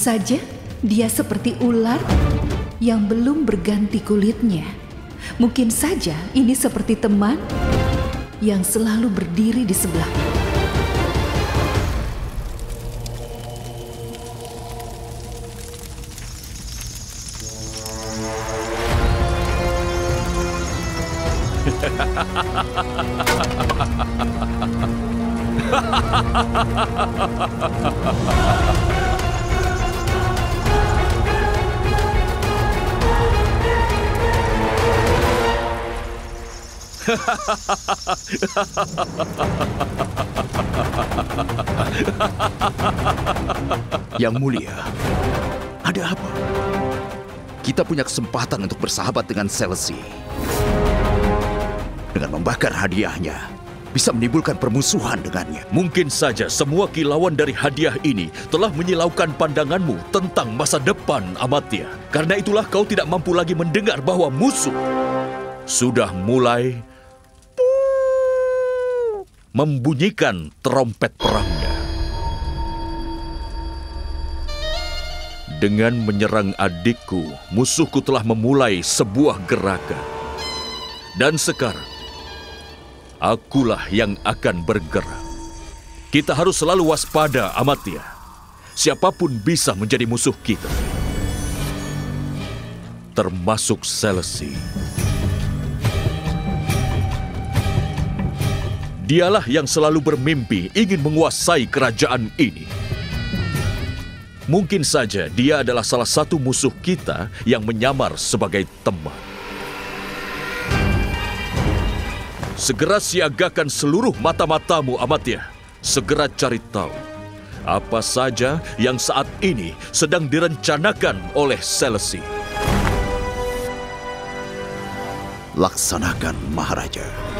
Saja dia seperti ular yang belum berganti kulitnya. Mungkin saja ini seperti teman yang selalu berdiri di sebelah. (laughs) (laughs) Yang mulia, ada apa? Kita punya kesempatan untuk bersahabat dengan Selsi. Dengan membakar hadiahnya, bisa menimbulkan permusuhan dengannya. Mungkin saja semua kilauan dari hadiah ini telah menyilaukan pandanganmu tentang masa depan Amatya. Karena itulah kau tidak mampu lagi mendengar bahwa musuh sudah mulai membunyikan trompet perangnya. Dengan menyerang adikku, musuhku telah memulai sebuah gerakan. Dan sekarang, akulah yang akan bergerak. Kita harus selalu waspada, Amatia. Siapa pun bisa menjadi musuh kita. Termasuk Selesi. Dialah yang selalu bermimpi ingin menguasai kerajaan ini. Mungkin saja dia adalah salah satu musuh kita yang menyamar sebagai teman. Segera siagakan seluruh mata-matamu, Amatia. Segera cari tahu apa saja yang saat ini sedang direncanakan oleh Selesi. Laksanakan, Maharaja.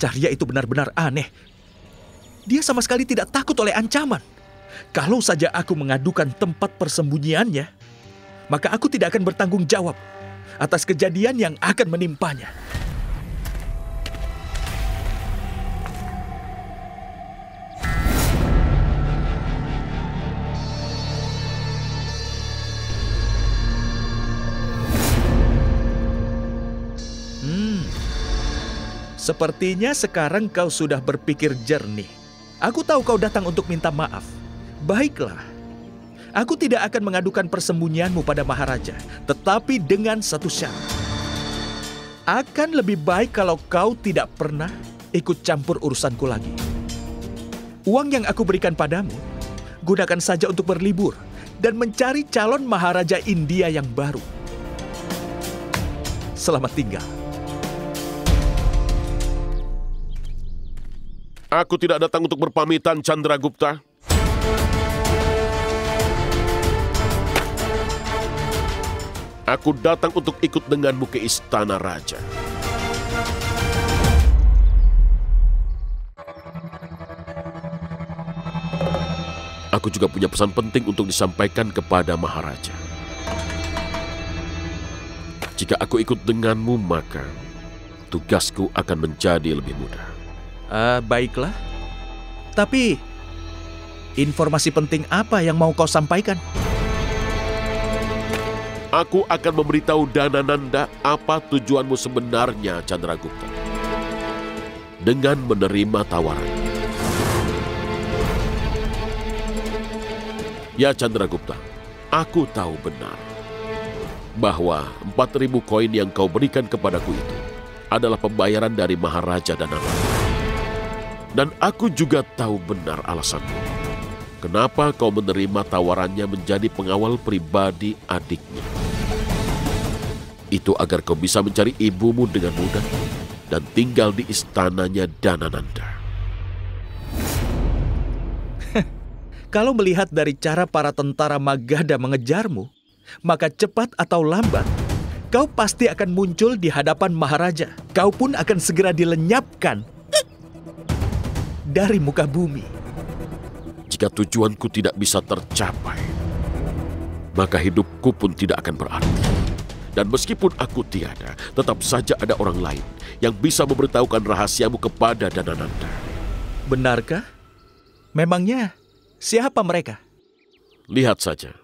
Acarya itu benar-benar aneh. Dia sama sekali tidak takut oleh ancaman. Kalau saja aku mengadukan tempat persembunyiannya, maka aku tidak akan bertanggung jawab atas kejadian yang akan menimpanya. Sepertinya sekarang kau sudah berpikir jernih. Aku tahu kau datang untuk minta maaf. Baiklah, aku tidak akan mengadukan persembunyianmu pada Maharaja, tetapi dengan satu syarat. Akan lebih baik kalau kau tidak pernah ikut campur urusanku lagi. Uang yang aku berikan padamu, gunakan saja untuk berlibur dan mencari calon Maharaja India yang baru. Selamat tinggal. Aku tidak datang untuk berpamitan, Chandra Gupta. Aku datang untuk ikut denganmu ke istana raja. Aku juga punya pesan penting untuk disampaikan kepada Maharaja. Jika aku ikut denganmu, maka tugasku akan menjadi lebih mudah. Ah, baiklah. Tapi informasi penting apa yang mau kau sampaikan? Aku akan memberitahu Danananda apa tujuanmu sebenarnya, Chandragupta. Dengan menerima tawaran. Ya Chandragupta, aku tahu benar bahwa 4000 koin yang kau berikan kepadaku itu adalah pembayaran dari Maharaja Danananda. Dan aku juga tahu benar alasanmu. Kenapa kau menerima tawarannya menjadi pengawal pribadi adiknya? Itu agar kau bisa mencari ibumu dengan mudah dan tinggal di istananya Danananda. (laughs) Kalau melihat dari cara para tentara Magadha mengejarmu, maka cepat atau lambat, kau pasti akan muncul di hadapan Maharaja. Kau pun akan segera dilenyapkan dari muka bumi. Jika tujuanku tidak bisa tercapai, maka hidupku pun tidak akan berarti. Dan meskipun aku tiada, tetap saja ada orang lain yang bisa memberitahukan rahasiamu kepada Danananda. Benarkah? Memangnya siapa mereka? Lihat saja.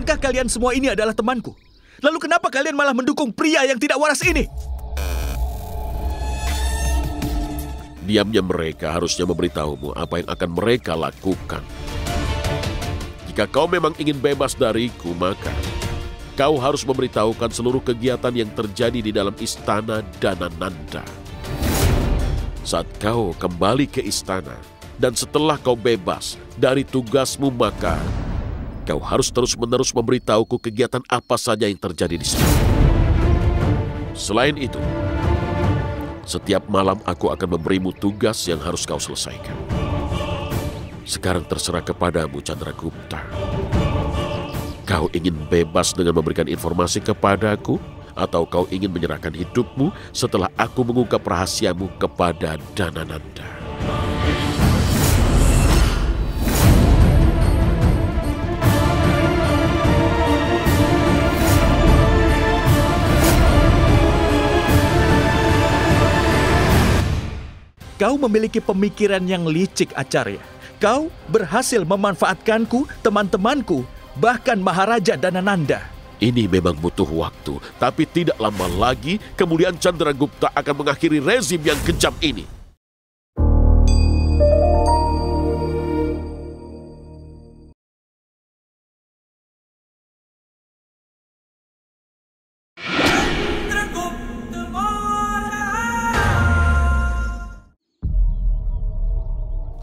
Bukankah kalian semua ini adalah temanku? Lalu kenapa kalian malah mendukung pria yang tidak waras ini? Diamnya mereka harusnya memberitahumu apa yang akan mereka lakukan. Jika kau memang ingin bebas dariku, maka kau harus memberitahukan seluruh kegiatan yang terjadi di dalam istana Danananda. Saat kau kembali ke istana, dan setelah kau bebas dari tugasmu maka kau harus terus-menerus memberitahuku kegiatan apa saja yang terjadi di sini. Selain itu, setiap malam aku akan memberimu tugas yang harus kau selesaikan. Sekarang terserah kepadamu Chandragupta. Kau ingin bebas dengan memberikan informasi kepadaku atau kau ingin menyerahkan hidupmu setelah aku mengungkap rahasiamu kepada Danananda? Kau memiliki pemikiran yang licik, Acarya. Kau berhasil memanfaatkanku, teman-temanku, bahkan Maharaja Danananda. Ini memang butuh waktu, tapi tidak lama lagi kemudian Chandragupta akan mengakhiri rezim yang kejam ini.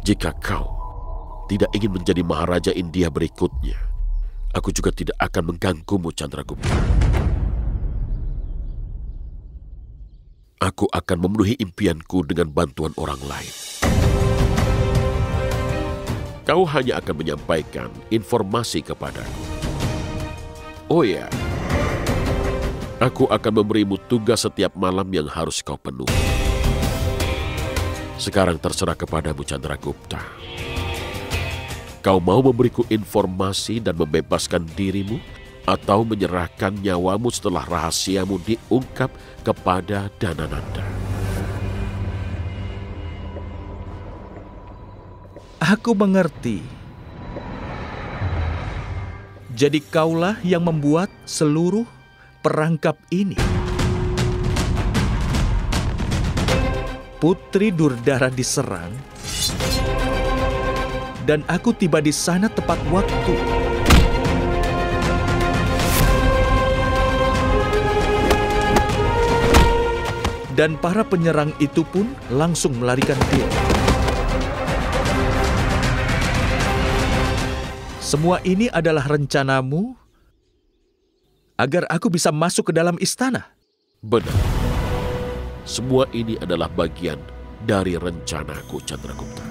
Jika kau tidak ingin menjadi Maharaja India berikutnya, aku juga tidak akan mengganggumu, Chandragupta. Aku akan memenuhi impianku dengan bantuan orang lain. Kau hanya akan menyampaikan informasi kepadaku. Oh ya, aku akan memberimu tugas setiap malam yang harus kau penuhi. Sekarang terserah kepadamu Chandragupta. Kau mau memberiku informasi dan membebaskan dirimu atau menyerahkan nyawamu setelah rahasiamu diungkap kepada Danananda? Aku mengerti. Jadi kaulah yang membuat seluruh perangkap ini. Putri Durdara diserang, dan aku tiba di sana tepat waktu. Dan para penyerang itu pun langsung melarikan diri. Semua ini adalah rencanamu agar aku bisa masuk ke dalam istana. Benar. Semua ini adalah bagian dari rencanaku Chandragupta.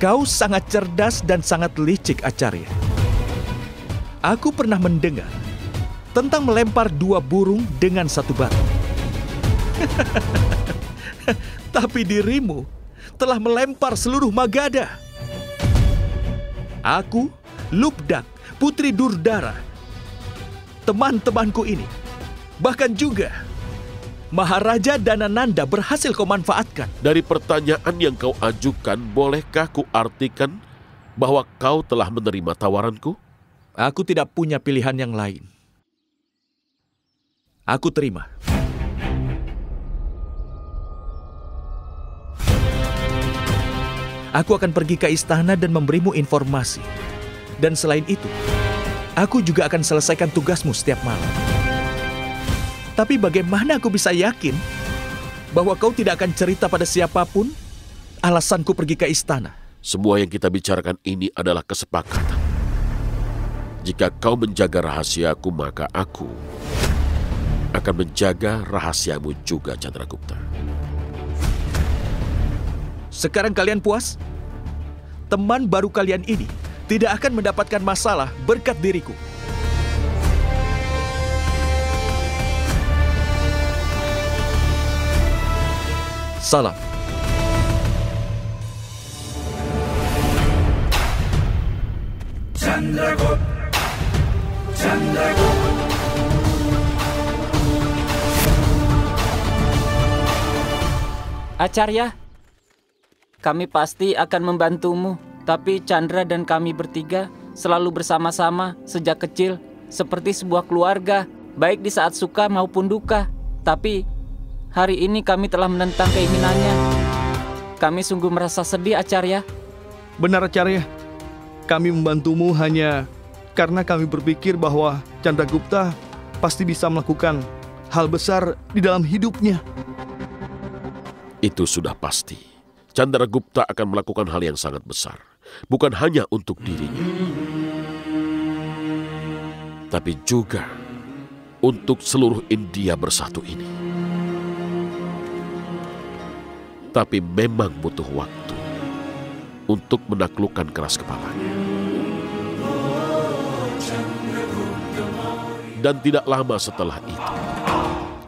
Kau sangat cerdas dan sangat licik, Acarya. Aku pernah mendengar tentang melempar dua burung dengan satu batu. (laughs) Tapi dirimu telah melempar seluruh Magada. Aku, Lubdak, Putri Durdara, teman-temanku ini, bahkan juga Maharaja Danananda berhasil kau manfaatkan. Dari pertanyaan yang kau ajukan, bolehkah ku artikan bahwa kau telah menerima tawaranku? Aku tidak punya pilihan yang lain. Aku terima. Aku akan pergi ke istana dan memberimu informasi. Dan selain itu, aku juga akan selesaikan tugasmu setiap malam. Tapi bagaimana aku bisa yakin bahwa kau tidak akan cerita pada siapa pun alasanku pergi ke istana? Semua yang kita bicarakan ini adalah kesepakatan. Jika kau menjaga rahasiaku, maka aku akan menjaga rahasiamu juga, Chandragupta. Sekarang kalian puas? Teman baru kalian ini tidak akan mendapatkan masalah berkat diriku. Salam. Acarya, kami pasti akan membantumu. Tapi Chandra dan kami bertiga selalu bersama-sama sejak kecil seperti sebuah keluarga, baik di saat suka maupun duka. Tapi hari ini kami telah menentang keinginannya. Kami sungguh merasa sedih, Acarya. Benar, Acarya. Kami membantumu hanya karena kami berpikir bahwa Chandragupta pasti bisa melakukan hal besar di dalam hidupnya. Itu sudah pasti. Chandragupta akan melakukan hal yang sangat besar. Bukan hanya untuk dirinya. Tapi juga untuk seluruh India bersatu ini. Tapi memang butuh waktu untuk menaklukkan keras kepalanya. Dan tidak lama setelah itu,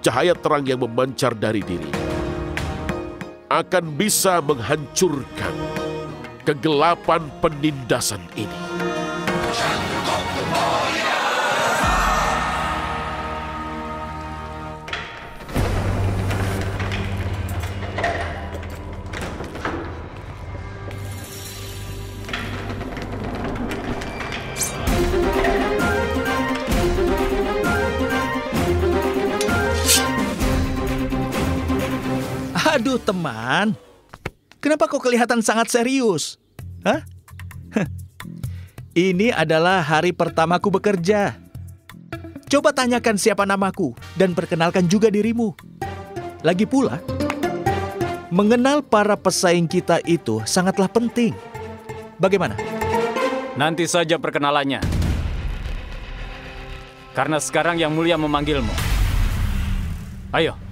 cahaya terang yang memancar dari dirinya akan bisa menghancurkan kegelapan penindasan ini. Aduh teman, kenapa kau kelihatan sangat serius? Hah? Ini adalah hari pertamaku bekerja. Coba tanyakan siapa namaku dan perkenalkan juga dirimu. Lagi pula, mengenal para pesaing kita itu sangatlah penting. Bagaimana? Nanti saja perkenalannya. Karena sekarang yang mulia memanggilmu. Ayo.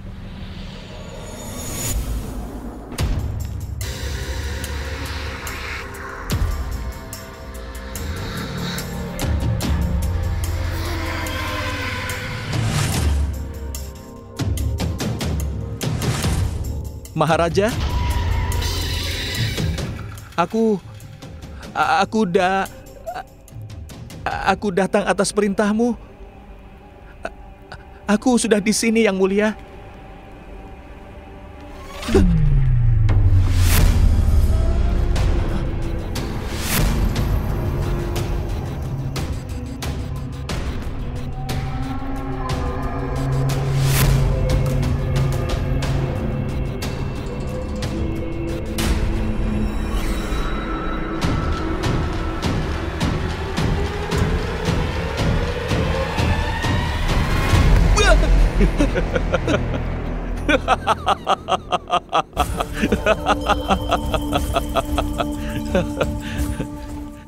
Maharaja, aku aku da aku datang atas perintahmu. Aku sudah di sini yang mulia.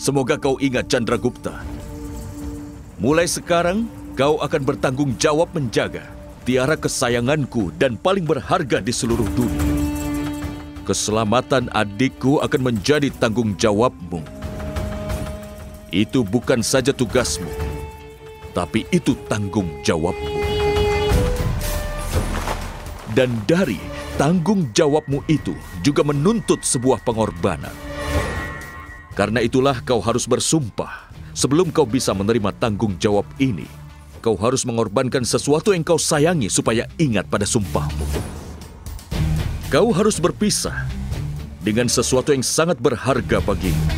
Semoga kau ingat Chandragupta. Mulai sekarang, kau akan bertanggung jawab menjaga tiara kesayanganku dan paling berharga di seluruh dunia. Keselamatan adikku akan menjadi tanggung jawabmu. Itu bukan saja tugasmu, tapi itu tanggung jawabmu. Dan dari tanggung jawabmu itu juga menuntut sebuah pengorbanan. Karena itulah kau harus bersumpah sebelum kau bisa menerima tanggung jawab ini. Kau harus mengorbankan sesuatu yang kau sayangi supaya ingat pada sumpahmu. Kau harus berpisah dengan sesuatu yang sangat berharga bagimu.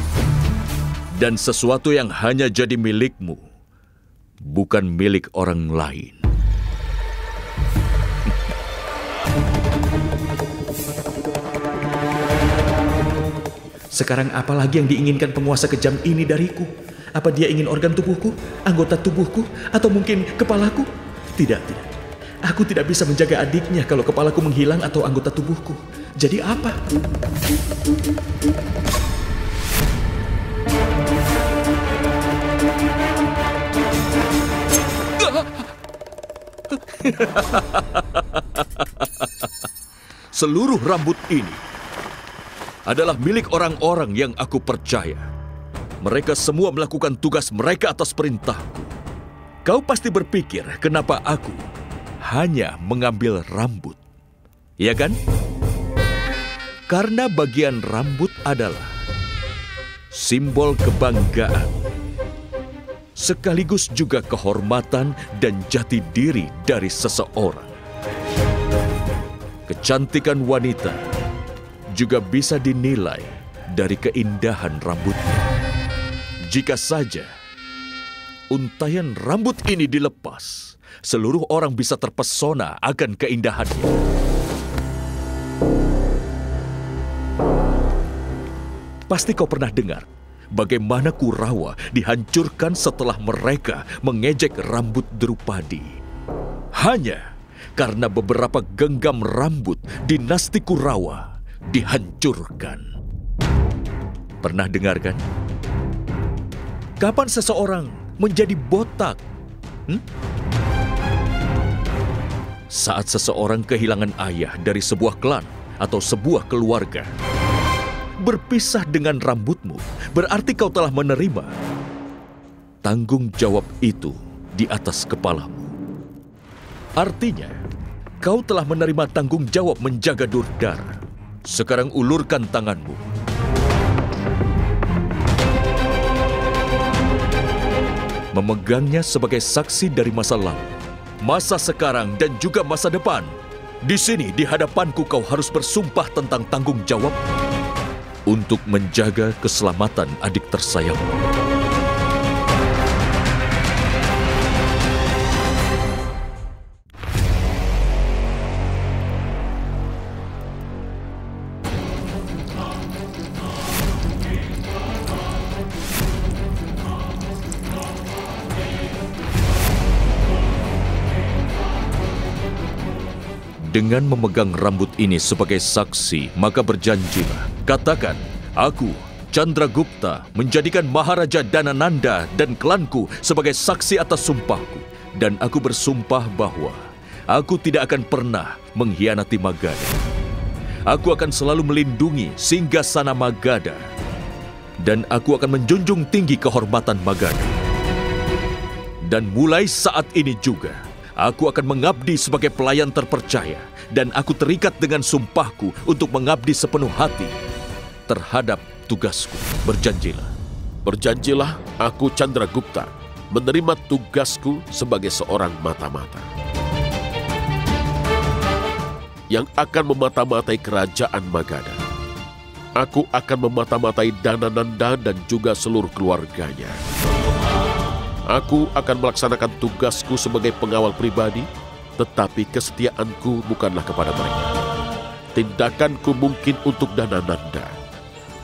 Dan sesuatu yang hanya jadi milikmu, bukan milik orang lain. Sekarang apa lagi yang diinginkan penguasa kejam ini dariku? Apa dia ingin organ tubuhku, anggota tubuhku, atau mungkin kepalaku? Tidak, tidak. Aku tidak bisa menjaga adiknya kalau kepalaku menghilang atau anggota tubuhku. Jadi apa? Seluruh rambut ini adalah milik orang-orang yang aku percaya. Mereka semua melakukan tugas mereka atas perintahku. Kau pasti berpikir kenapa aku hanya mengambil rambut. Ya kan? Karena bagian rambut adalah simbol kebanggaan. Sekaligus juga kehormatan dan jati diri dari seseorang. Kecantikan wanita juga bisa dinilai dari keindahan rambutnya. Jika saja untayan rambut ini dilepas, seluruh orang bisa terpesona akan keindahannya. Pasti kau pernah dengar bagaimana Kurawa dihancurkan setelah mereka mengejek rambut Drupadi. Hanya karena beberapa genggam rambut dinasti Kurawa dihancurkan. Pernah dengar kan? Kapan seseorang menjadi botak? Hmm? Saat seseorang kehilangan ayah dari sebuah klan atau sebuah keluarga, berpisah dengan rambutmu berarti kau telah menerima tanggung jawab itu di atas kepalamu. Artinya, kau telah menerima tanggung jawab menjaga Durdara. Sekarang ulurkan tanganmu. Memegangnya sebagai saksi dari masa lalu, masa sekarang dan juga masa depan. Di sini di hadapanku kau harus bersumpah tentang tanggung jawab untuk menjaga keselamatan adik tersayang. Dengan memegang rambut ini sebagai saksi, maka berjanjilah. Katakan, aku, Chandra Gupta, menjadikan Maharaja Danananda dan klanku sebagai saksi atas sumpahku. Dan aku bersumpah bahwa aku tidak akan pernah mengkhianati Magadha. Aku akan selalu melindungi singgah sana Magadha. Dan aku akan menjunjung tinggi kehormatan Magadha. Dan mulai saat ini juga, Aku akan mengabdi sebagai pelayan terpercaya dan aku terikat dengan sumpahku untuk mengabdi sepenuh hati terhadap tugasku. Berjanjilah. Berjanjilah aku Chandra Gupta menerima tugasku sebagai seorang mata-mata. Yang akan memata-matai kerajaan Magadha. Aku akan memata-matai Danananda dan juga seluruh keluarganya. Aku akan melaksanakan tugasku sebagai pengawal pribadi, tetapi kesetiaanku bukanlah kepada mereka. Tindakanku mungkin untuk Danananda,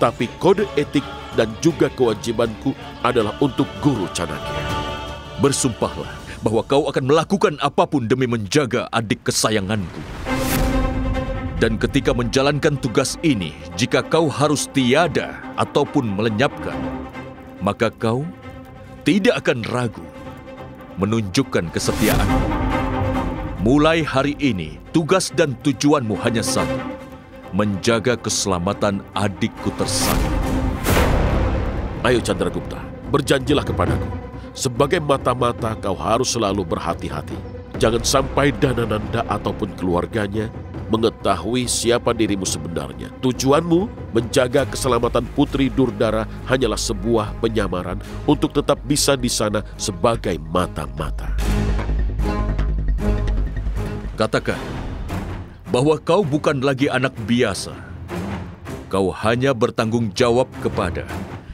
tapi kode etik dan juga kewajibanku adalah untuk Guru Canakya. Bersumpahlah bahwa kau akan melakukan apa pun demi menjaga adik kesayanganku. Dan ketika menjalankan tugas ini, jika kau harus tiada ataupun melenyapkan, maka kau tidak akan ragu menunjukkan kesetiaan. Mulai hari ini, tugas dan tujuanmu hanya satu, menjaga keselamatan adikku tersayang. Ayo Chandragupta, berjanjilah kepadaku. Sebagai mata-mata kau harus selalu berhati-hati. Jangan sampai Danananda ataupun keluarganya mengetahui siapa dirimu sebenarnya. Tujuanmu menjaga keselamatan Putri Durdara hanyalah sebuah penyamaran untuk tetap bisa di sana sebagai mata-mata. Katakan bahwa kau bukan lagi anak biasa. Kau hanya bertanggung jawab kepada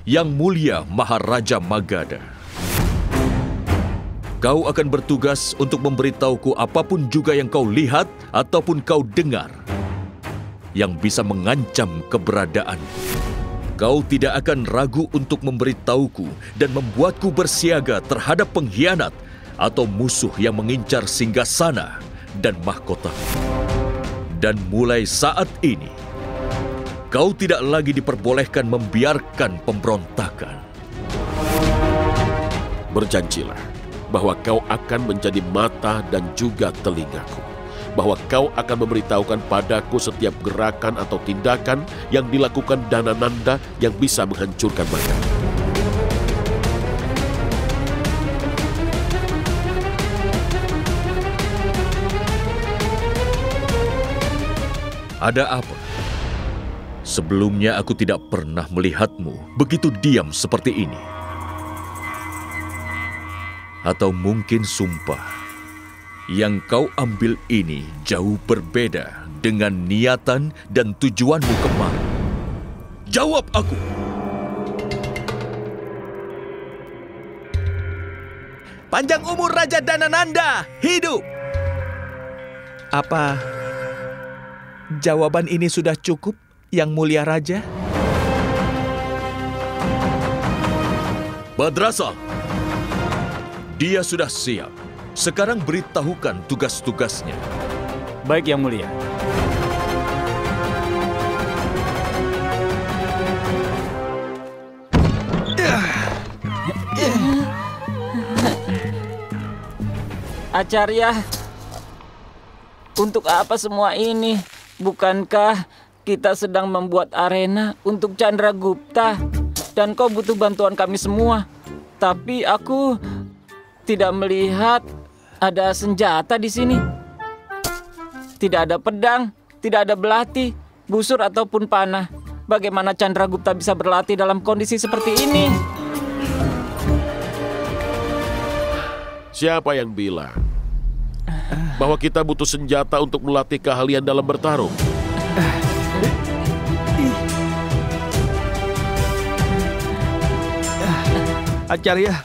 Yang Mulia Maharaja Magadha. Kau akan bertugas untuk memberitahuku apa pun juga yang kau lihat ataupun kau dengar yang bisa mengancam keberadaan. Kau tidak akan ragu untuk memberitahuku dan membuatku bersiaga terhadap pengkhianat atau musuh yang mengincar singgasana dan mahkota. Dan mulai saat ini, kau tidak lagi diperbolehkan membiarkan pemberontakan. Berjanjilah bahwa kau akan menjadi mata dan juga telingaku. Bahwa kau akan memberitahukan padaku setiap gerakan atau tindakan yang dilakukan Danananda yang bisa menghancurkan mereka. Ada apa? Sebelumnya aku tidak pernah melihatmu begitu diam seperti ini. Atau mungkin sumpah yang kau ambil ini jauh berbeda dengan niatan dan tujuanmu kemarin. Jawab aku! Panjang umur Raja Danananda, hidup! Apa jawaban ini sudah cukup, Yang Mulia Raja? Badrasal, dia sudah siap. Sekarang beritahukan tugas-tugasnya. Baik, Yang Mulia. Acarya, untuk apa semua ini? Bukankah kita sedang membuat arena untuk Chandra Gupta dan kau butuh bantuan kami semua? Tapi aku tidak melihat ada senjata di sini. Tidak ada pedang, tidak ada belati, busur ataupun panah. Bagaimana Chandra Gupta bisa berlatih dalam kondisi seperti ini? Siapa yang bilang bahwa kita butuh senjata untuk melatih keahlian dalam bertarung? Acarya,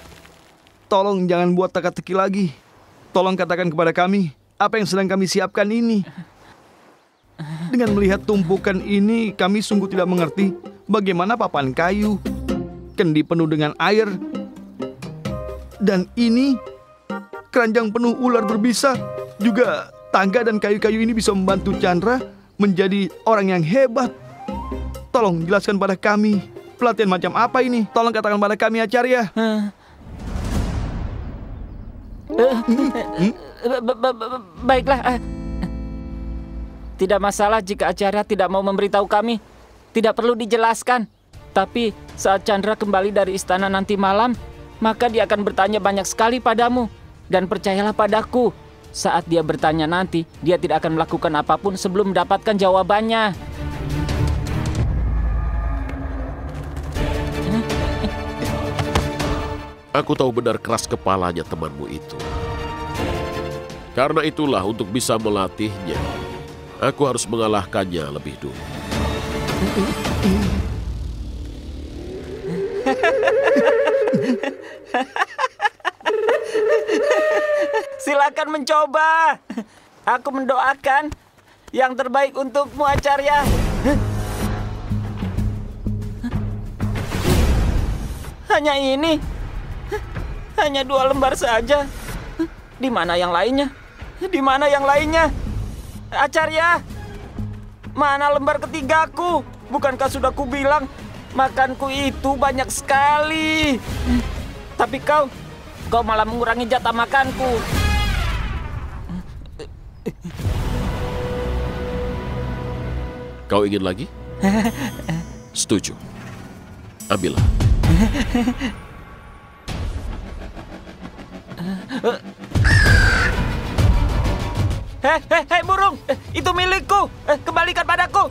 tolong jangan buat teka-teki lagi. Tolong katakan kepada kami apa yang sedang kami siapkan ini. Dengan melihat tumpukan ini, kami sungguh tidak mengerti bagaimana papan kayu, kendi penuh dengan air, dan ini keranjang penuh ular berbisa. Juga tangga dan kayu-kayu ini bisa membantu Chandra menjadi orang yang hebat. Tolong jelaskan pada kami, pelatihan macam apa ini? Tolong katakan pada kami, Acarya. Baiklah. eh. Tidak masalah jika acara tidak mau memberitahu kami. Tidak perlu dijelaskan. Tapi saat Chandra kembali dari istana nanti malam, maka dia akan bertanya banyak sekali padamu. Dan percayalah padaku, saat dia bertanya nanti, dia tidak akan melakukan apa pun sebelum mendapatkan jawabannya. Aku tahu benar keras kepalanya temanmu itu. Karena itulah untuk bisa melatihnya, aku harus mengalahkannya lebih dulu. Silakan mencoba. Aku mendoakan yang terbaik untukmu, Acarya. Hanya ini. Hanya dua lembar saja. Di mana yang lainnya? Di mana yang lainnya? Acarya, mana lembar ketigaku? Bukankah sudah kubilang makanku itu banyak sekali? Tapi kau, kau malah mengurangi jatah makanku. Kau ingin lagi? (laughs) Setuju. Ambillah. Hei, hei, hei, burung! Eh, Itu milikku! Eh, Kembalikan padaku!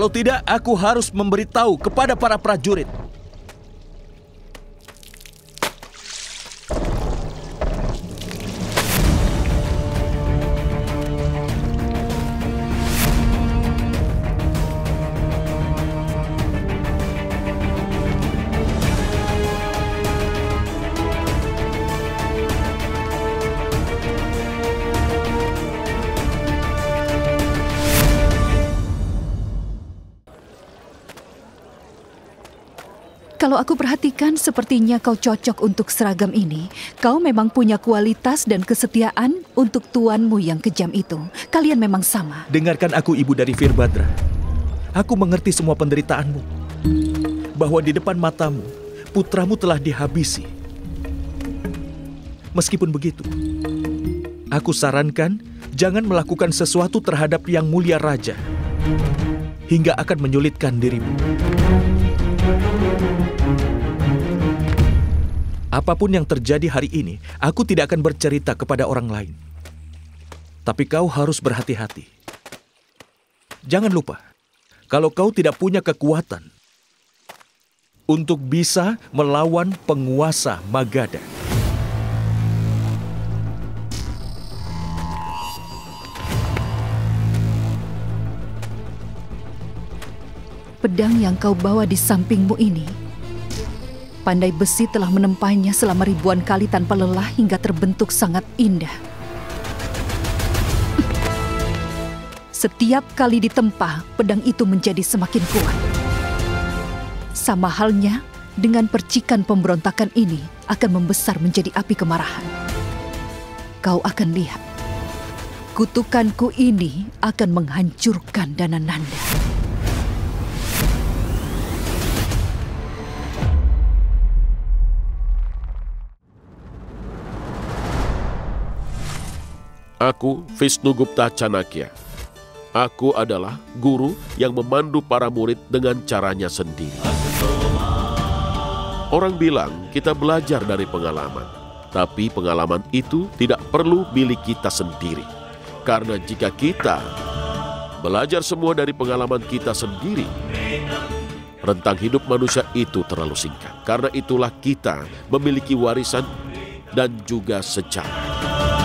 Kalau tidak, aku harus memberitahu kepada para prajurit. Aku perhatikan, sepertinya kau cocok untuk seragam ini. Kau memang punya kualitas dan kesetiaan untuk tuanmu yang kejam itu. Kalian memang sama. Dengarkan aku ibu dari Virbadra. Aku mengerti semua penderitaanmu. Bahwa di depan matamu, putramu telah dihabisi. Meskipun begitu, aku sarankan jangan melakukan sesuatu terhadap yang mulia raja. Hingga akan menyulitkan dirimu. Apa pun yang terjadi hari ini, aku tidak akan bercerita kepada orang lain. Tapi kau harus berhati-hati. Jangan lupa, kalau kau tidak punya kekuatan untuk bisa melawan penguasa Magada. Pedang yang kau bawa di sampingmu ini, pandai besi telah menempahnya selama ribuan kali tanpa lelah hingga terbentuk sangat indah. Setiap kali ditempa, pedang itu menjadi semakin kuat. Sama halnya dengan percikan pemberontakan ini akan membesar menjadi api kemarahan. Kau akan lihat, kutukanku ini akan menghancurkan Dana Nanda. Aku Vishnu Gupta Chanakya. Aku adalah guru yang memandu para murid dengan caranya sendiri. Orang bilang kita belajar dari pengalaman, tapi pengalaman itu tidak perlu milik kita sendiri. Karena jika kita belajar semua dari pengalaman kita sendiri, rentang hidup manusia itu terlalu singkat. Karena itulah kita memiliki warisan dan juga sejarah.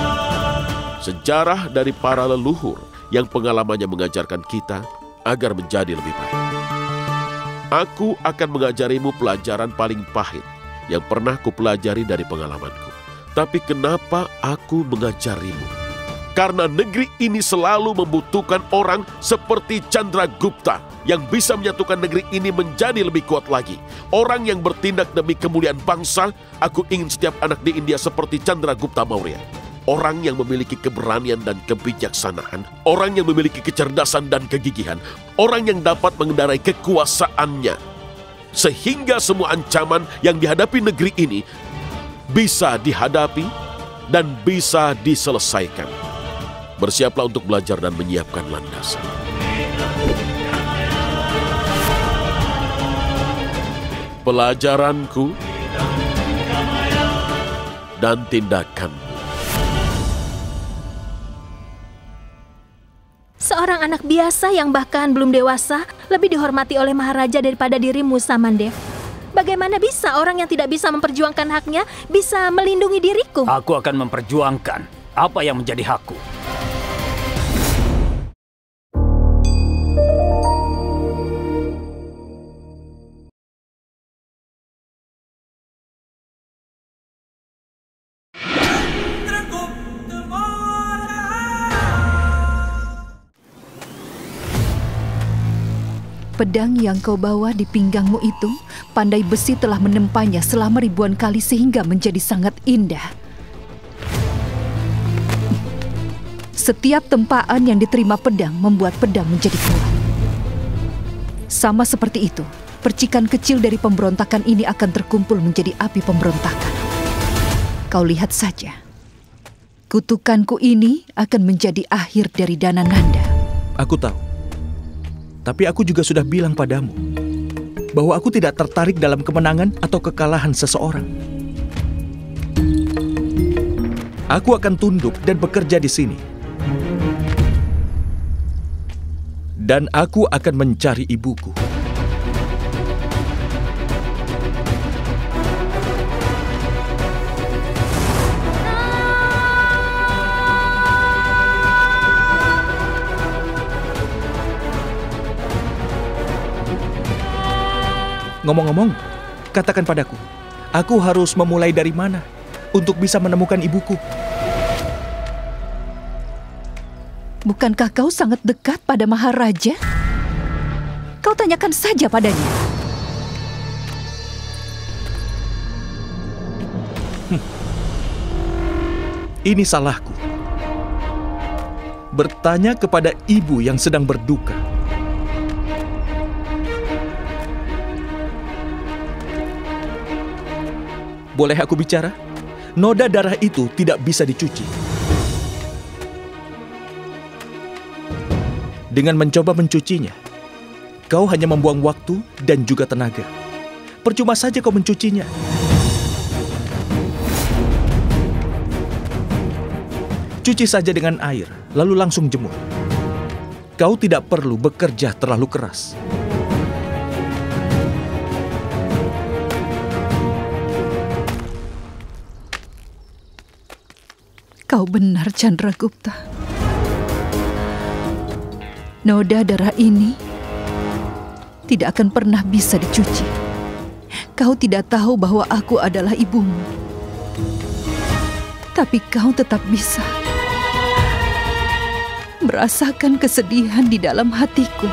Sejarah dari para leluhur yang pengalamannya mengajarkan kita agar menjadi lebih baik. Aku akan mengajarimu pelajaran paling pahit yang pernah kupelajari dari pengalamanku. Tapi kenapa aku mengajarimu? Karena negeri ini selalu membutuhkan orang seperti Chandra Gupta yang bisa menyatukan negeri ini menjadi lebih kuat lagi. Orang yang bertindak demi kemuliaan bangsa, aku ingin setiap anak di India seperti Chandra Gupta Maurya orang yang memiliki keberanian dan kebijaksanaan, orang yang memiliki kecerdasan dan kegigihan, orang yang dapat mengendarai kekuasaannya, sehingga semua ancaman yang dihadapi negeri ini bisa dihadapi dan bisa diselesaikan. Bersiaplah untuk belajar dan menyiapkan landasan. Pelajaranku dan tindakanmu anak biasa yang bahkan belum dewasa lebih dihormati oleh Maharaja daripada dirimu, Samandev. Bagaimana bisa orang yang tidak bisa memperjuangkan haknya bisa melindungi diriku? Aku akan memperjuangkan apa yang menjadi hakku. Pedang yang kau bawa di pinggangmu itu, pandai besi telah menempanya selama ribuan kali sehingga menjadi sangat indah. Setiap tempaan yang diterima pedang membuat pedang menjadi kuat. Sama seperti itu, percikan kecil dari pemberontakan ini akan terkumpul menjadi api pemberontakan. Kau lihat saja, kutukanku ini akan menjadi akhir dari Dana Nanda. Aku tahu. Tapi aku juga sudah bilang padamu bahwa aku tidak tertarik dalam kemenangan atau kekalahan seseorang. Aku akan tunduk dan bekerja di sini. Dan aku akan mencari ibuku. Ngomong-ngomong, katakan padaku, aku harus memulai dari mana untuk bisa menemukan ibuku? Bukankah kau sangat dekat pada Maharaja? Kau tanyakan saja padanya. Hmm. Ini salahku. Bertanya kepada ibu yang sedang berduka. Boleh aku bicara? Noda darah itu tidak bisa dicuci. Dengan mencoba mencucinya, kau hanya membuang waktu dan juga tenaga. Percuma saja kau mencucinya. Cuci saja dengan air, lalu langsung jemur. Kau tidak perlu bekerja terlalu keras. Kau benar, Chandragupta. Noda darah ini tidak akan pernah bisa dicuci. Kau tidak tahu bahwa aku adalah ibumu. Tapi kau tetap bisa merasakan kesedihan di dalam hatiku.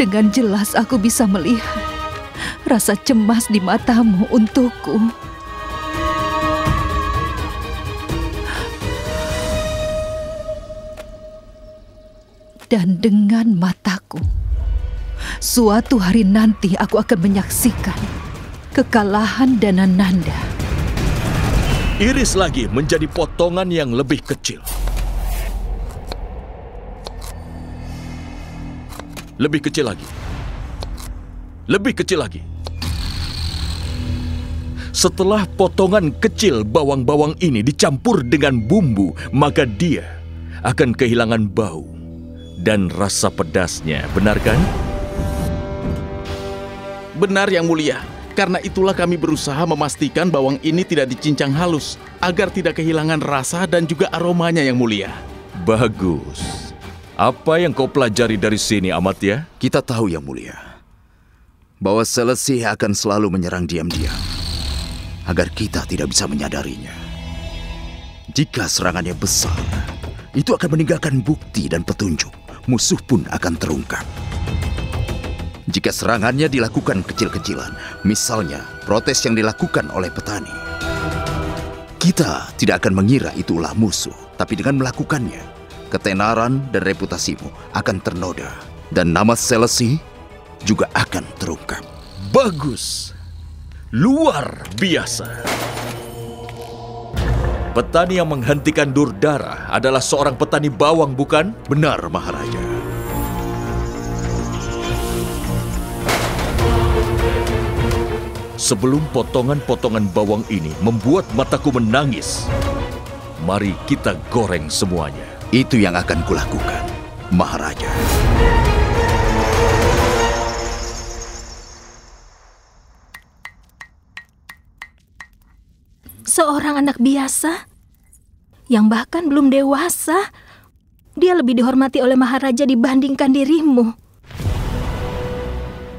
Dengan jelas aku bisa melihat rasa cemas di matamu untukku. Dan dengan mataku, suatu hari nanti aku akan menyaksikan kekalahan Danananda. Iris lagi menjadi potongan yang lebih kecil. Lebih kecil lagi. Lebih kecil lagi. Setelah potongan kecil bawang-bawang ini dicampur dengan bumbu, maka dia akan kehilangan bau dan rasa pedasnya. Benar kan? Benar yang mulia. Karena itulah kami berusaha memastikan bawang ini tidak dicincang halus agar tidak kehilangan rasa dan juga aromanya yang mulia. Bagus. Apa yang kau pelajari dari sini, Amatya? Kita tahu yang mulia bahwa Selesih akan selalu menyerang diam-diam agar kita tidak bisa menyadarinya. Jika serangannya besar, itu akan meninggalkan bukti dan petunjuk. Musuh pun akan terungkap. Jika serangannya dilakukan kecil-kecilan, misalnya protes yang dilakukan oleh petani, kita tidak akan mengira itu ulah musuh, tapi dengan melakukannya, ketenaran dan reputasimu akan ternoda, dan nama Selesi juga akan terungkap. Bagus. Luar biasa. Petani yang menghentikan Durdara adalah seorang petani bawang, bukan? Benar, Maharaja. Sebelum potongan-potongan bawang ini membuat mataku menangis, mari kita goreng semuanya. Itu yang akan kulakukan, Maharaja. Seorang anak biasa yang bahkan belum dewasa, dia lebih dihormati oleh Maharaja dibandingkan dirimu.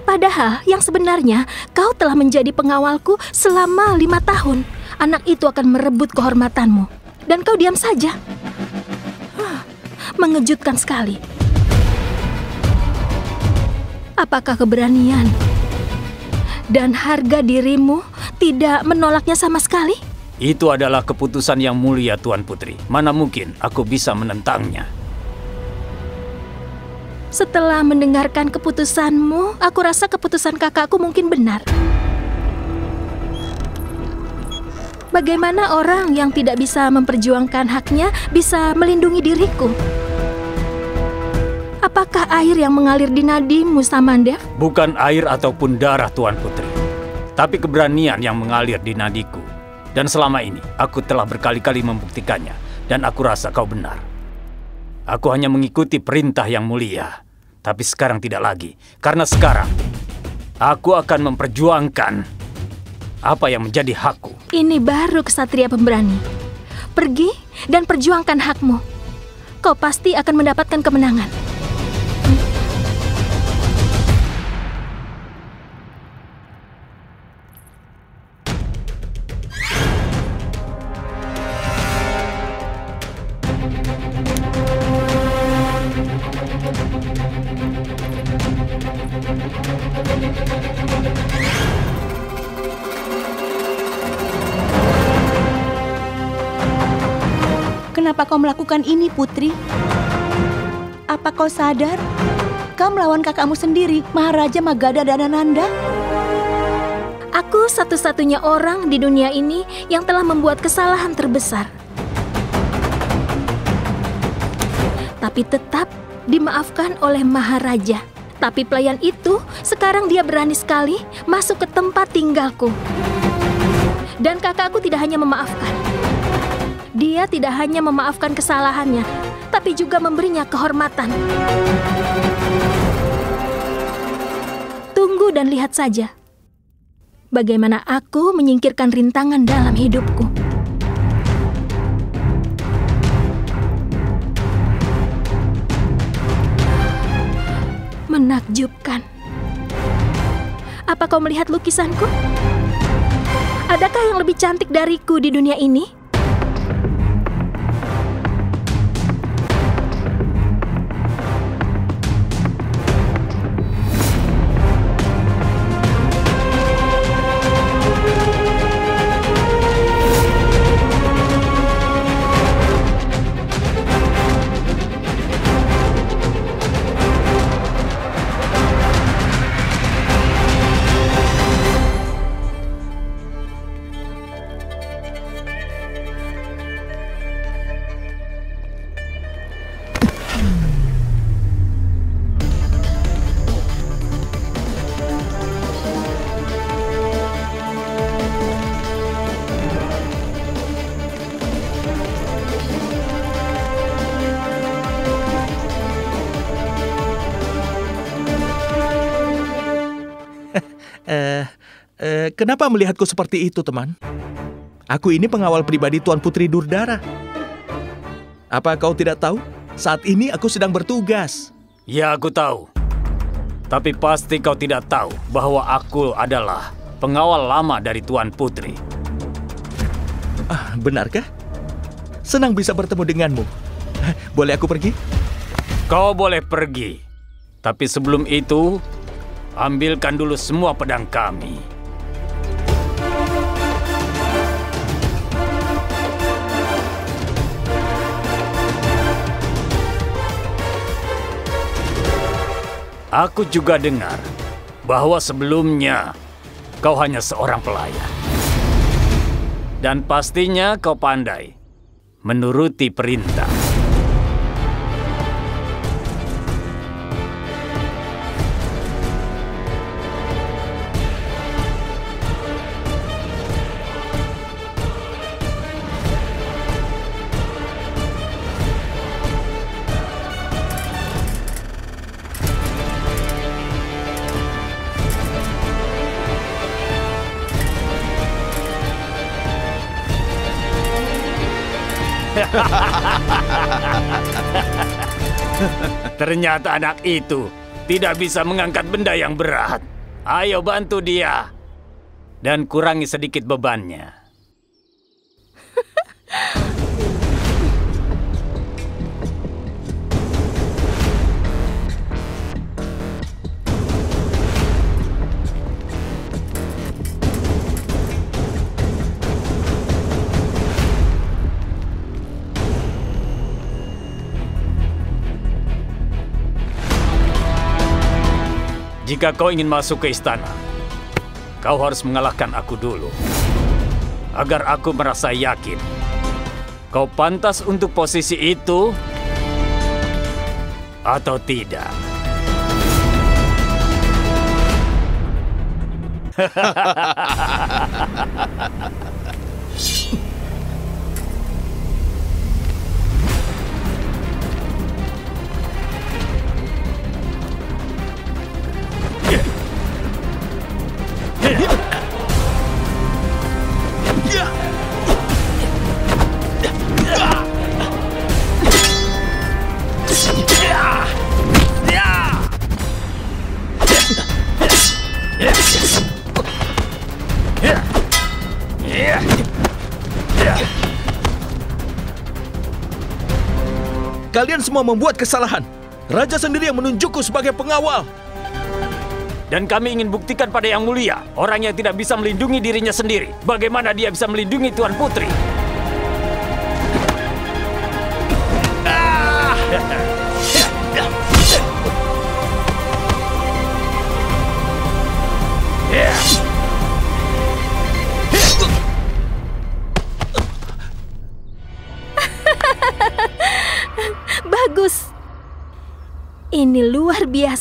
Padahal yang sebenarnya kau telah menjadi pengawalku selama lima tahun. Anak itu akan merebut kehormatanmu. Dan kau diam saja. Mengejutkan sekali. Apakah keberanian dan harga dirimu tidak menolaknya sama sekali? Itu adalah keputusan yang mulia Tuan Putri. Mana mungkin aku bisa menentangnya. Setelah mendengarkan keputusanmu, aku rasa keputusan kakakku mungkin benar. Bagaimana orang yang tidak bisa memperjuangkan haknya bisa melindungi diriku? Apakah air yang mengalir di nadimu, Samandev? Bukan air ataupun darah Tuan Putri, tapi keberanian yang mengalir di nadiku. Dan selama ini, aku telah berkali-kali membuktikannya, dan aku rasa kau benar. Aku hanya mengikuti perintah yang mulia. Tapi sekarang tidak lagi. Karena sekarang, aku akan memperjuangkan apa yang menjadi hakku. Ini baru kesatria pemberani. Pergi dan perjuangkan hakmu. Kau pasti akan mendapatkan kemenangan. Kenapa kau melakukan ini, Putri? Apa kau sadar? Kau melawan kakakmu sendiri, Maharaja Magadha dan Ananda. Aku satu-satunya orang di dunia ini yang telah membuat kesalahan terbesar. Tapi tetap dimaafkan oleh Maharaja. Tapi pelayan itu sekarang dia berani sekali masuk ke tempat tinggalku. Dan kakakku tidak hanya memaafkan. Dia tidak hanya memaafkan kesalahannya, tapi juga memberinya kehormatan. Tunggu dan lihat saja. Bagaimana aku menyingkirkan rintangan dalam hidupku. Menakjubkan. Apa kau melihat lukisanku? Adakah yang lebih cantik dariku di dunia ini? Kenapa melihatku seperti itu, teman? Aku ini pengawal pribadi Tuan Putri Durdara. Apa kau tidak tahu? Saat ini aku sedang bertugas. Ya, aku tahu. Tapi pasti kau tidak tahu bahwa aku adalah pengawal lama dari Tuan Putri. Ah, benarkah? Senang bisa bertemu denganmu. Boleh aku pergi? Kau boleh pergi. Tapi sebelum itu, ambilkan dulu semua pedang kami. Aku juga dengar bahwa sebelumnya kau hanya seorang pelayan. Dan pastinya kau pandai menuruti perintah. Ternyata anak itu tidak bisa mengangkat benda yang berat. Ayo bantu dia. Dan kurangi sedikit bebannya. Jika kau ingin masuk ke istana, kau harus mengalahkan aku dulu. Agar aku merasa yakin kau pantas untuk posisi itu atau tidak. (laughs) Kalian semua membuat kesalahan. Raja sendiri yang menunjukku sebagai pengawal. Dan kami ingin buktikan pada Yang Mulia, orang yang tidak bisa melindungi dirinya sendiri. Bagaimana dia bisa melindungi Tuan Putri?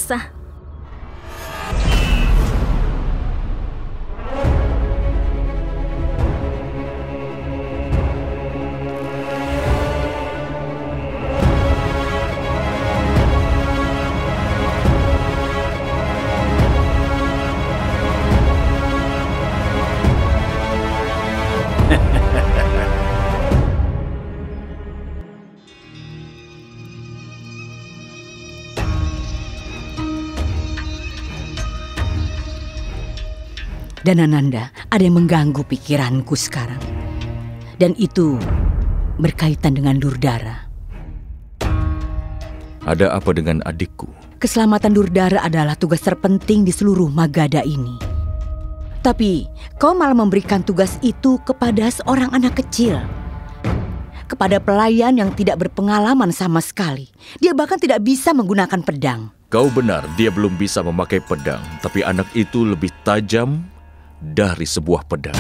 Luar Dan Ananda, ada yang mengganggu pikiranku sekarang. Dan itu berkaitan dengan Durdara. Ada apa dengan adikku? Keselamatan Durdara adalah tugas terpenting di seluruh Magada ini. Tapi kau malah memberikan tugas itu kepada seorang anak kecil. Kepada pelayan yang tidak berpengalaman sama sekali. Dia bahkan tidak bisa menggunakan pedang. Kau benar, dia belum bisa memakai pedang, tapi anak itu lebih tajam dari sebuah pedang.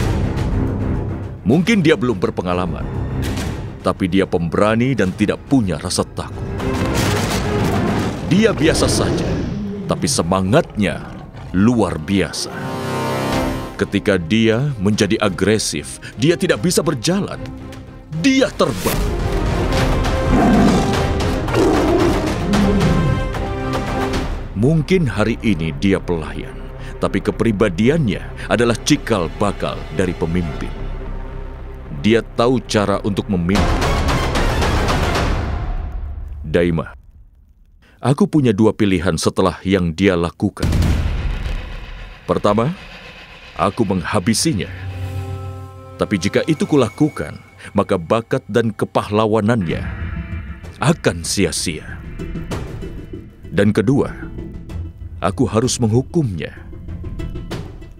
Mungkin dia belum berpengalaman, tapi dia pemberani dan tidak punya rasa takut. Dia biasa saja, tapi semangatnya luar biasa. Ketika dia menjadi agresif, dia tidak bisa berjalan. Dia terbang. Mungkin hari ini dia pelayan, tapi kepribadiannya adalah cikal bakal dari pemimpin. Dia tahu cara untuk memimpin. Daima, aku punya dua pilihan setelah yang dia lakukan. Pertama, aku menghabisinya. Tapi jika itu kulakukan, maka bakat dan kepahlawanannya akan sia-sia. Dan kedua, aku harus menghukumnya.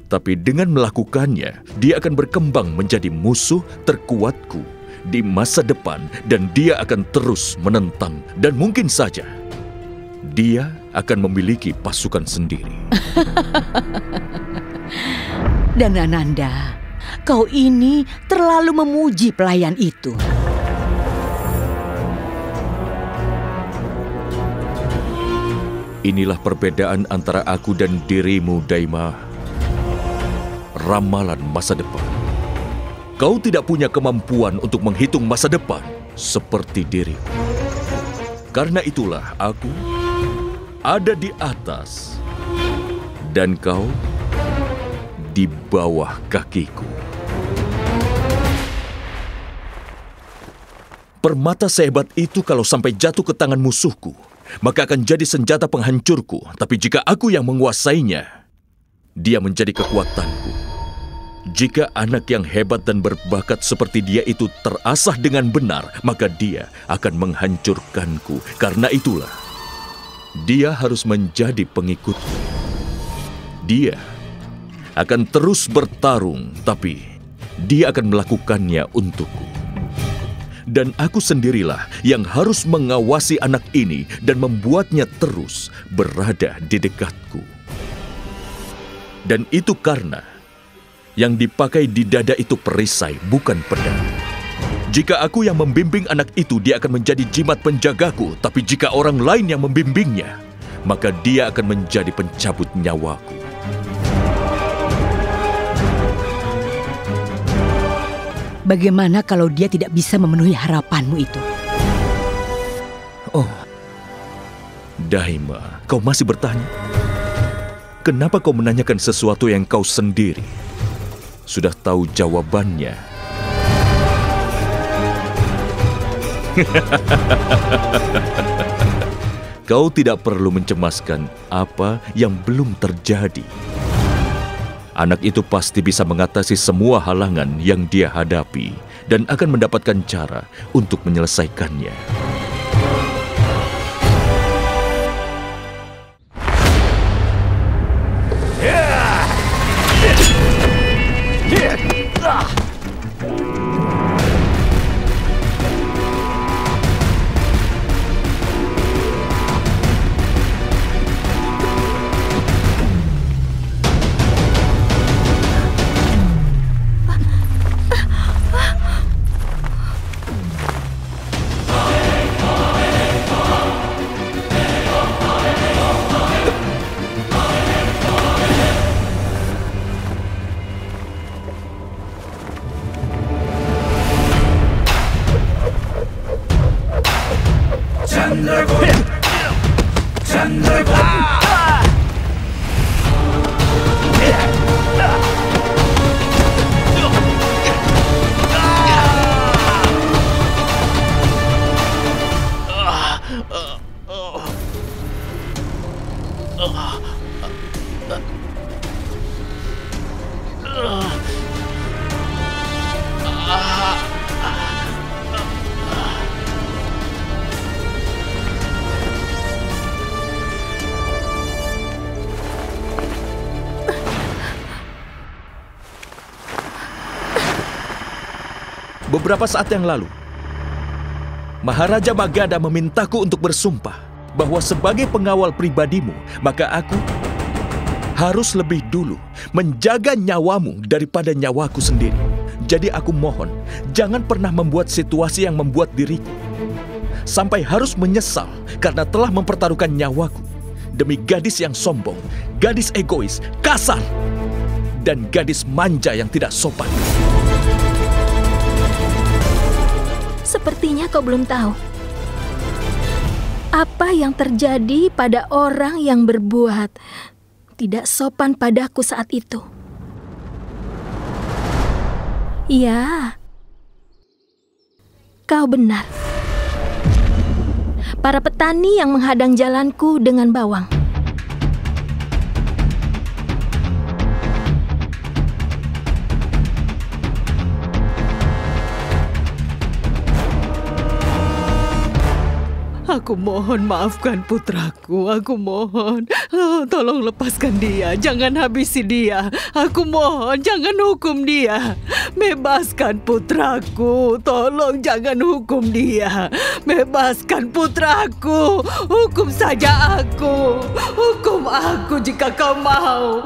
Tapi dengan melakukannya, dia akan berkembang menjadi musuh terkuatku di masa depan dan dia akan terus menentang dan mungkin saja dia akan memiliki pasukan sendiri. (laughs) Dan Ananda, kau ini terlalu memuji pelayan itu. Inilah perbedaan antara aku dan dirimu, Daima. Ramalan masa depan. Kau tidak punya kemampuan untuk menghitung masa depan seperti diriku. Karena itulah aku ada di atas dan kau di bawah kakiku. Permata sehebat itu kalau sampai jatuh ke tangan musuhku, maka akan jadi senjata penghancurku. Tapi jika aku yang menguasainya, dia menjadi kekuatanku. Jika anak yang hebat dan berbakat seperti dia itu terasah dengan benar, maka dia akan menghancurkanku. Karena itulah, dia harus menjadi pengikutku. Dia akan terus bertarung, tapi dia akan melakukannya untukku. Dan aku sendirilah yang harus mengawasi anak ini dan membuatnya terus berada di dekatku. Dan itu karena yang dipakai di dada itu perisai, bukan pedang. Jika aku yang membimbing anak itu, dia akan menjadi jimat penjagaku. Tapi jika orang lain yang membimbingnya, maka dia akan menjadi pencabut nyawaku. Bagaimana kalau dia tidak bisa memenuhi harapanmu itu? Oh, Daima, kau masih bertanya? Kenapa kau menanyakan sesuatu yang kau sendiri sudah tahu jawabannya? (laughs) kau tidak perlu mencemaskan apa yang belum terjadi. Anak itu pasti bisa mengatasi semua halangan yang dia hadapi dan akan mendapatkan cara untuk menyelesaikannya. Beberapa saat yang lalu, Maharaja Magada memintaku untuk bersumpah bahwa sebagai pengawal pribadimu, maka aku harus lebih dulu menjaga nyawamu daripada nyawaku sendiri. Jadi aku mohon, jangan pernah membuat situasi yang membuat diriku sampai harus menyesal karena telah mempertaruhkan nyawaku demi gadis yang sombong, gadis egois, kasar, dan gadis manja yang tidak sopan. Sepertinya kau belum tahu apa yang terjadi pada orang yang berbuat tidak sopan padaku saat itu. Ya, kau benar. Para petani yang menghadang jalanku dengan bawang. Aku mohon maafkan putraku, aku mohon. Oh, tolong lepaskan dia, jangan habisi dia. Aku mohon, jangan hukum dia. Bebaskan putraku, tolong jangan hukum dia. Bebaskan putraku, hukum saja aku. Hukum aku jika kau mau.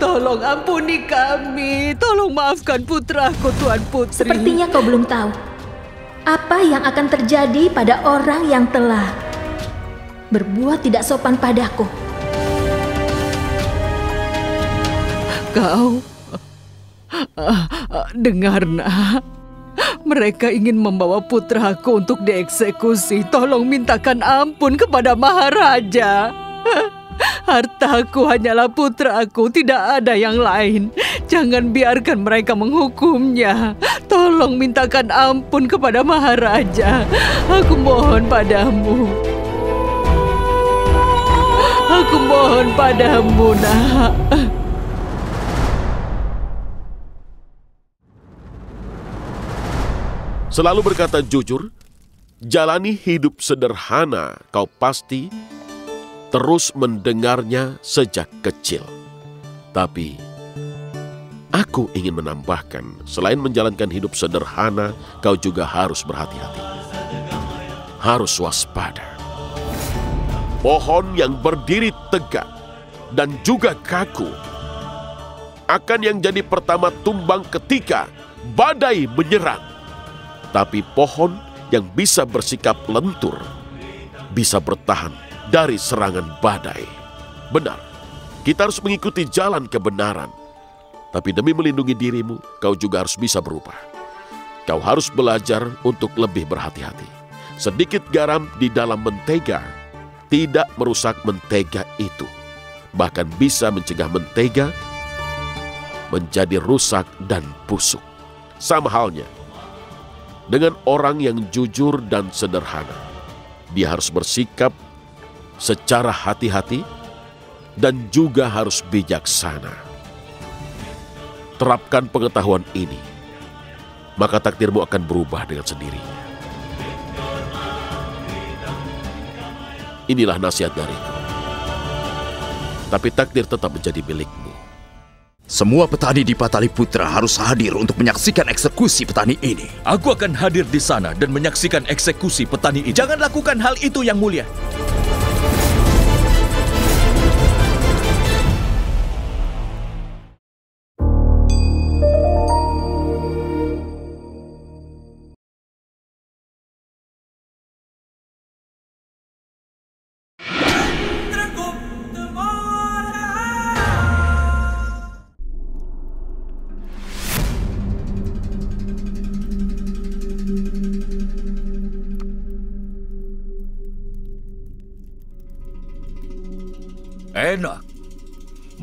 Tolong ampuni kami, tolong maafkan putraku, Tuan Putri. Sepertinya kau belum tahu apa yang akan terjadi pada orang yang telah berbuat tidak sopan padaku. Kau dengar nak, mereka ingin membawa putraku untuk dieksekusi. Tolong mintakan ampun kepada Maharaja. Hartaku hanyalah putraku, tidak ada yang lain. Jangan biarkan mereka menghukumnya. Tolong mintakan ampun kepada Maharaja. Aku mohon padamu. Aku mohon padamu, nak. Selalu berkata jujur, jalani hidup sederhana, kau pasti terus mendengarnya sejak kecil. Tapi aku ingin menambahkan, selain menjalankan hidup sederhana, kau juga harus berhati-hati. Harus waspada. Pohon yang berdiri tegak dan juga kaku akan yang jadi pertama tumbang ketika badai menyerang. Tapi pohon yang bisa bersikap lentur bisa bertahan dari serangan badai. Benar, kita harus mengikuti jalan kebenaran. Tapi demi melindungi dirimu, kau juga harus bisa berubah. Kau harus belajar untuk lebih berhati-hati. Sedikit garam di dalam mentega tidak merusak mentega itu. Bahkan bisa mencegah mentega menjadi rusak dan busuk. Sama halnya dengan orang yang jujur dan sederhana. Dia harus bersikap secara hati-hati dan juga harus bijaksana. Terapkan pengetahuan ini, maka takdirmu akan berubah dengan sendirinya. Inilah nasihat dariku. Tapi takdir tetap menjadi milikmu. Semua petani di Pataliputra harus hadir untuk menyaksikan eksekusi petani ini. Aku akan hadir di sana dan menyaksikan eksekusi petani ini. Jangan lakukan hal itu yang mulia.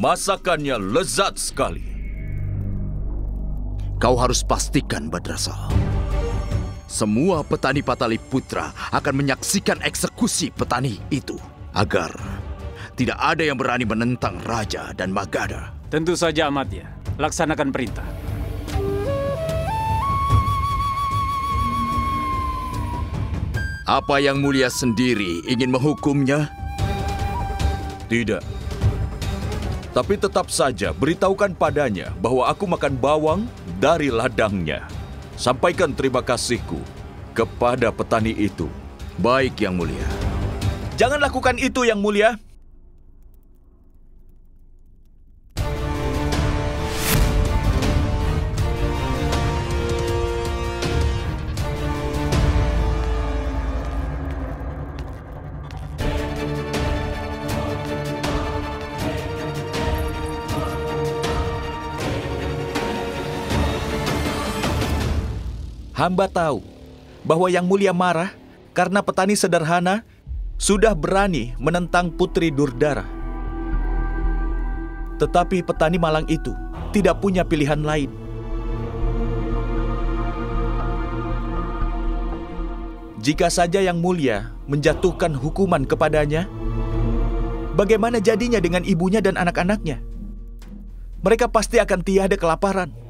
Masakannya lezat sekali. Kau harus pastikan, Badrasal. Semua petani Patali Putra akan menyaksikan eksekusi petani itu. Agar tidak ada yang berani menentang Raja dan Magada. Tentu saja, Amat ya. laksanakan perintah. Apa yang mulia sendiri ingin menghukumnya? Tidak. Tapi tetap saja beritahukan padanya bahwa aku makan bawang dari ladangnya. Sampaikan terima kasihku kepada petani itu. Baik, Yang Mulia. Jangan lakukan itu, Yang Mulia. Hamba tahu bahwa Yang Mulia marah karena petani sederhana sudah berani menentang Putri Durdara. Tetapi petani malang itu tidak punya pilihan lain. Jika saja Yang Mulia menjatuhkan hukuman kepadanya, bagaimana jadinya dengan ibunya dan anak-anaknya? Mereka pasti akan tiada kelaparan.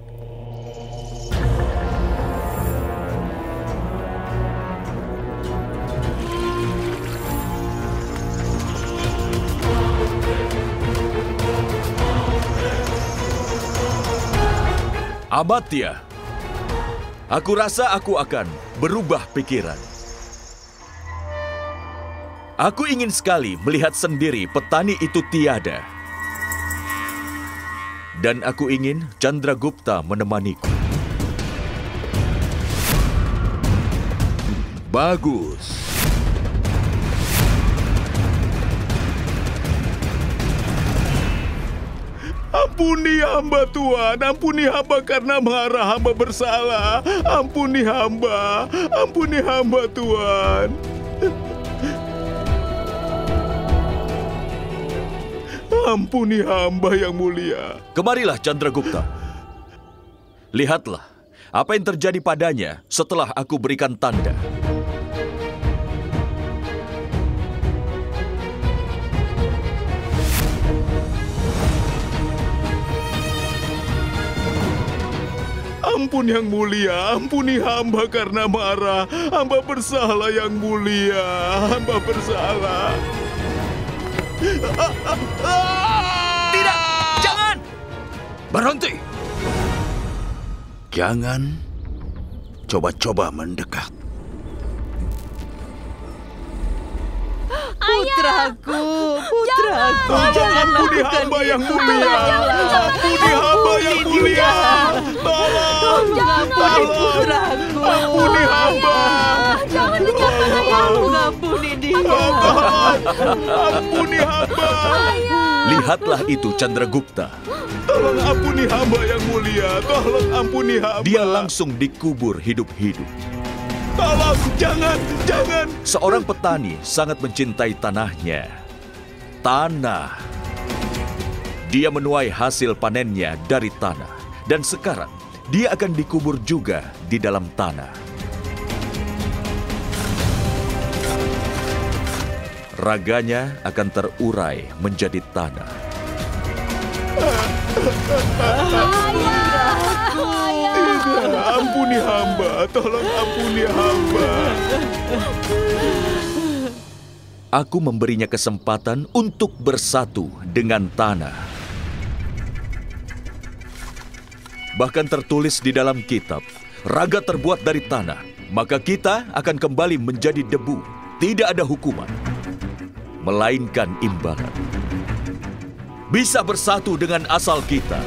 Amatya, aku rasa aku akan berubah pikiran. Aku ingin sekali melihat sendiri petani itu tiada. Dan aku ingin Chandragupta menemaniku. Bagus. Ampuni hamba Tuhan, ampuni hamba karena marah hamba bersalah. Ampuni hamba, ampuni hamba Tuhan. Ampuni hamba yang mulia. Kemarilah Chandragupta. Lihatlah apa yang terjadi padanya setelah aku berikan tanda. Ampun yang mulia, ampuni hamba karena marah. Hamba bersalah yang mulia, hamba bersalah. Tidak, jangan! Berhenti! Jangan coba-coba mendekat. Putraku, putraku, jangan lakukan hamba yang itu. mulia. Ampuni hamba yang mulia. Tolong, ampuni putraku. ampuni hamba. Jangan tinggalkan ayahku. Ampuni dia. Ampuni hamba. Lihatlah itu Chandragupta. Tolong ampuni hamba yang mulia. Tolong ampuni hamba. Dia langsung dikubur hidup-hidup. Tolong, jangan, jangan. Seorang petani sangat mencintai tanahnya. Tanah. Dia menuai hasil panennya dari tanah. Dan sekarang dia akan dikubur juga di dalam tanah. Raganya akan terurai menjadi tanah. Tidak, ampuni hamba. Tolong ampuni hamba. Aku memberinya kesempatan untuk bersatu dengan tanah. Bahkan tertulis di dalam kitab, raga terbuat dari tanah, maka kita akan kembali menjadi debu. Tidak ada hukuman, melainkan imbalan. Bisa bersatu dengan asal kita.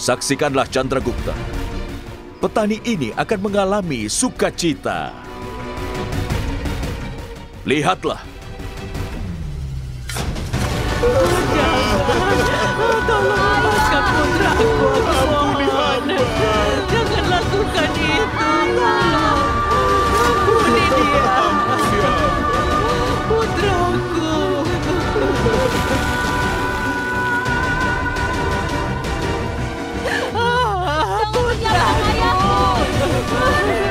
Saksikanlah Chandragupta. Petani ini akan mengalami sukacita. Lihatlah, putraku. Hamba. Putraku. Ah, putraku. Oh, (laughs)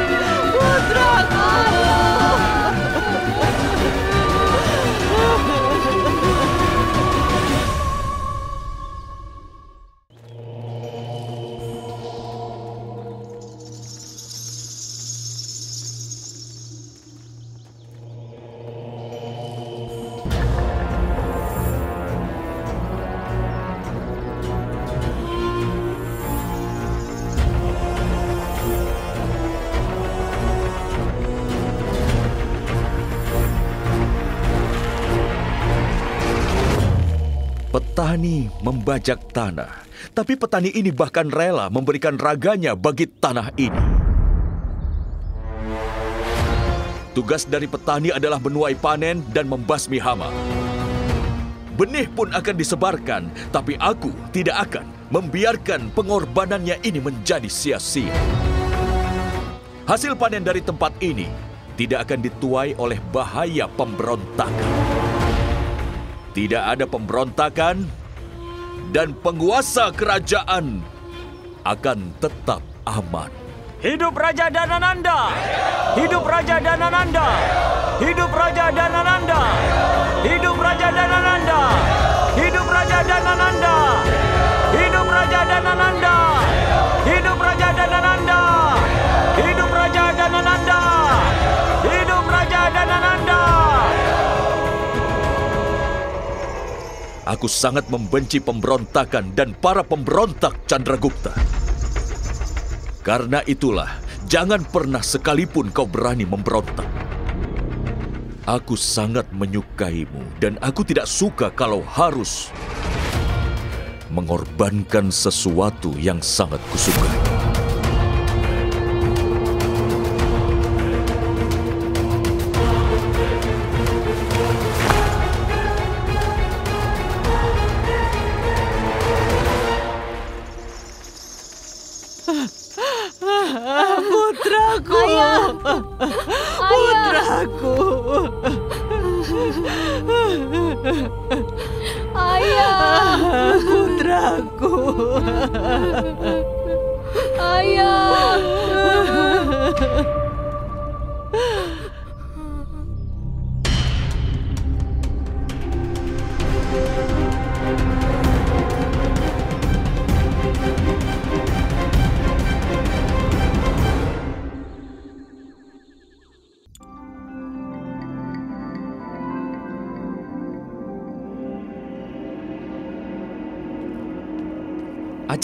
petani membajak tanah, tapi petani ini bahkan rela memberikan raganya bagi tanah ini. Tugas dari petani adalah menuai panen dan membasmi hama. Benih pun akan disebarkan, tapi aku tidak akan membiarkan pengorbanannya ini menjadi sia-sia. Hasil panen dari tempat ini tidak akan dituai oleh bahaya pemberontakan. Tidak ada pemberontakan dan penguasa kerajaan akan tetap aman. Hidup Raja Danananda! Hidup Raja Danananda! Hidup Raja Danananda! Hidup Raja Danananda! Hidup Raja Danananda! Hidup Raja Danananda! Hidup Aku sangat membenci pemberontakan dan para pemberontak Chandragupta. Karena itulah, jangan pernah sekalipun kau berani memberontak. Aku sangat menyukaimu dan aku tidak suka kalau harus mengorbankan sesuatu yang sangat kusukai.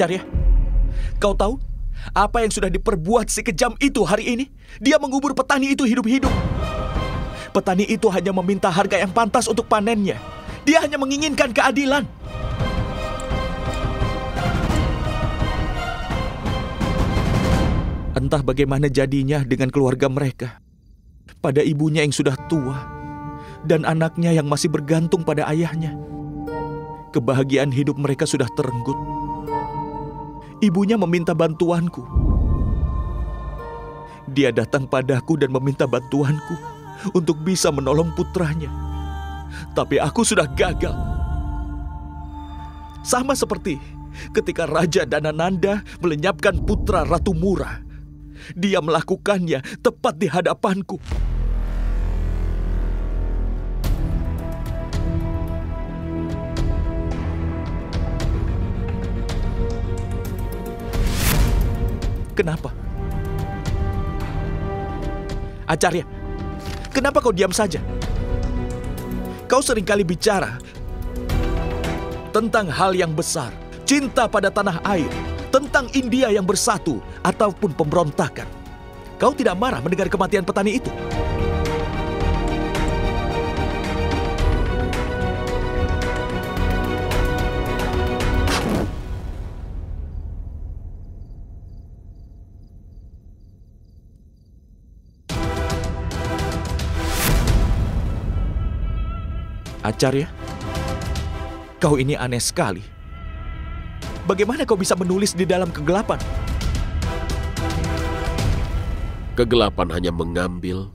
Acarya, kau tahu apa yang sudah diperbuat si kejam itu hari ini? Dia mengubur petani itu hidup-hidup. Petani itu hanya meminta harga yang pantas untuk panennya. Dia hanya menginginkan keadilan. Entah bagaimana jadinya dengan keluarga mereka. Pada ibunya yang sudah tua dan anaknya yang masih bergantung pada ayahnya. Kebahagiaan hidup mereka sudah terenggut. Ibunya meminta bantuanku. Dia datang padaku dan meminta bantuanku untuk bisa menolong putranya. Tapi aku sudah gagal. Sama seperti ketika Raja Danananda melenyapkan putra Ratu Mura. Dia melakukannya tepat di hadapanku. Kenapa? Acarya, kenapa kau diam saja? Kau sering kali bicara tentang hal yang besar, cinta pada tanah air, tentang India yang bersatu, ataupun pemberontakan. Kau tidak marah mendengar kematian petani itu? Acarya, kau ini aneh sekali. Bagaimana kau bisa menulis di dalam kegelapan? Kegelapan hanya mengambil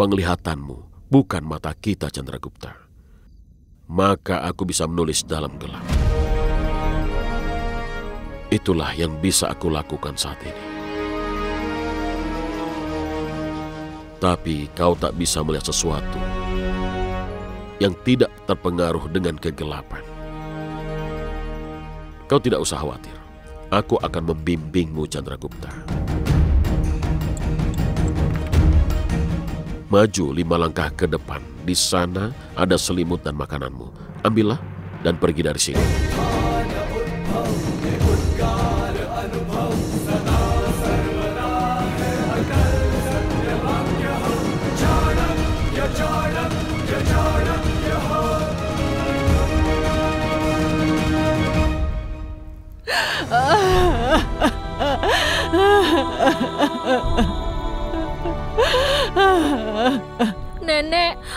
penglihatanmu, bukan mata kita, Chandragupta. Maka aku bisa menulis dalam gelap. Itulah yang bisa aku lakukan saat ini. Tapi kau tak bisa melihat sesuatu yang tidak terpengaruh dengan kegelapan. Kau tidak usah khawatir. Aku akan membimbingmu, Chandragupta. Maju lima langkah ke depan. Di sana ada selimut dan makananmu. Ambillah dan pergi dari sini.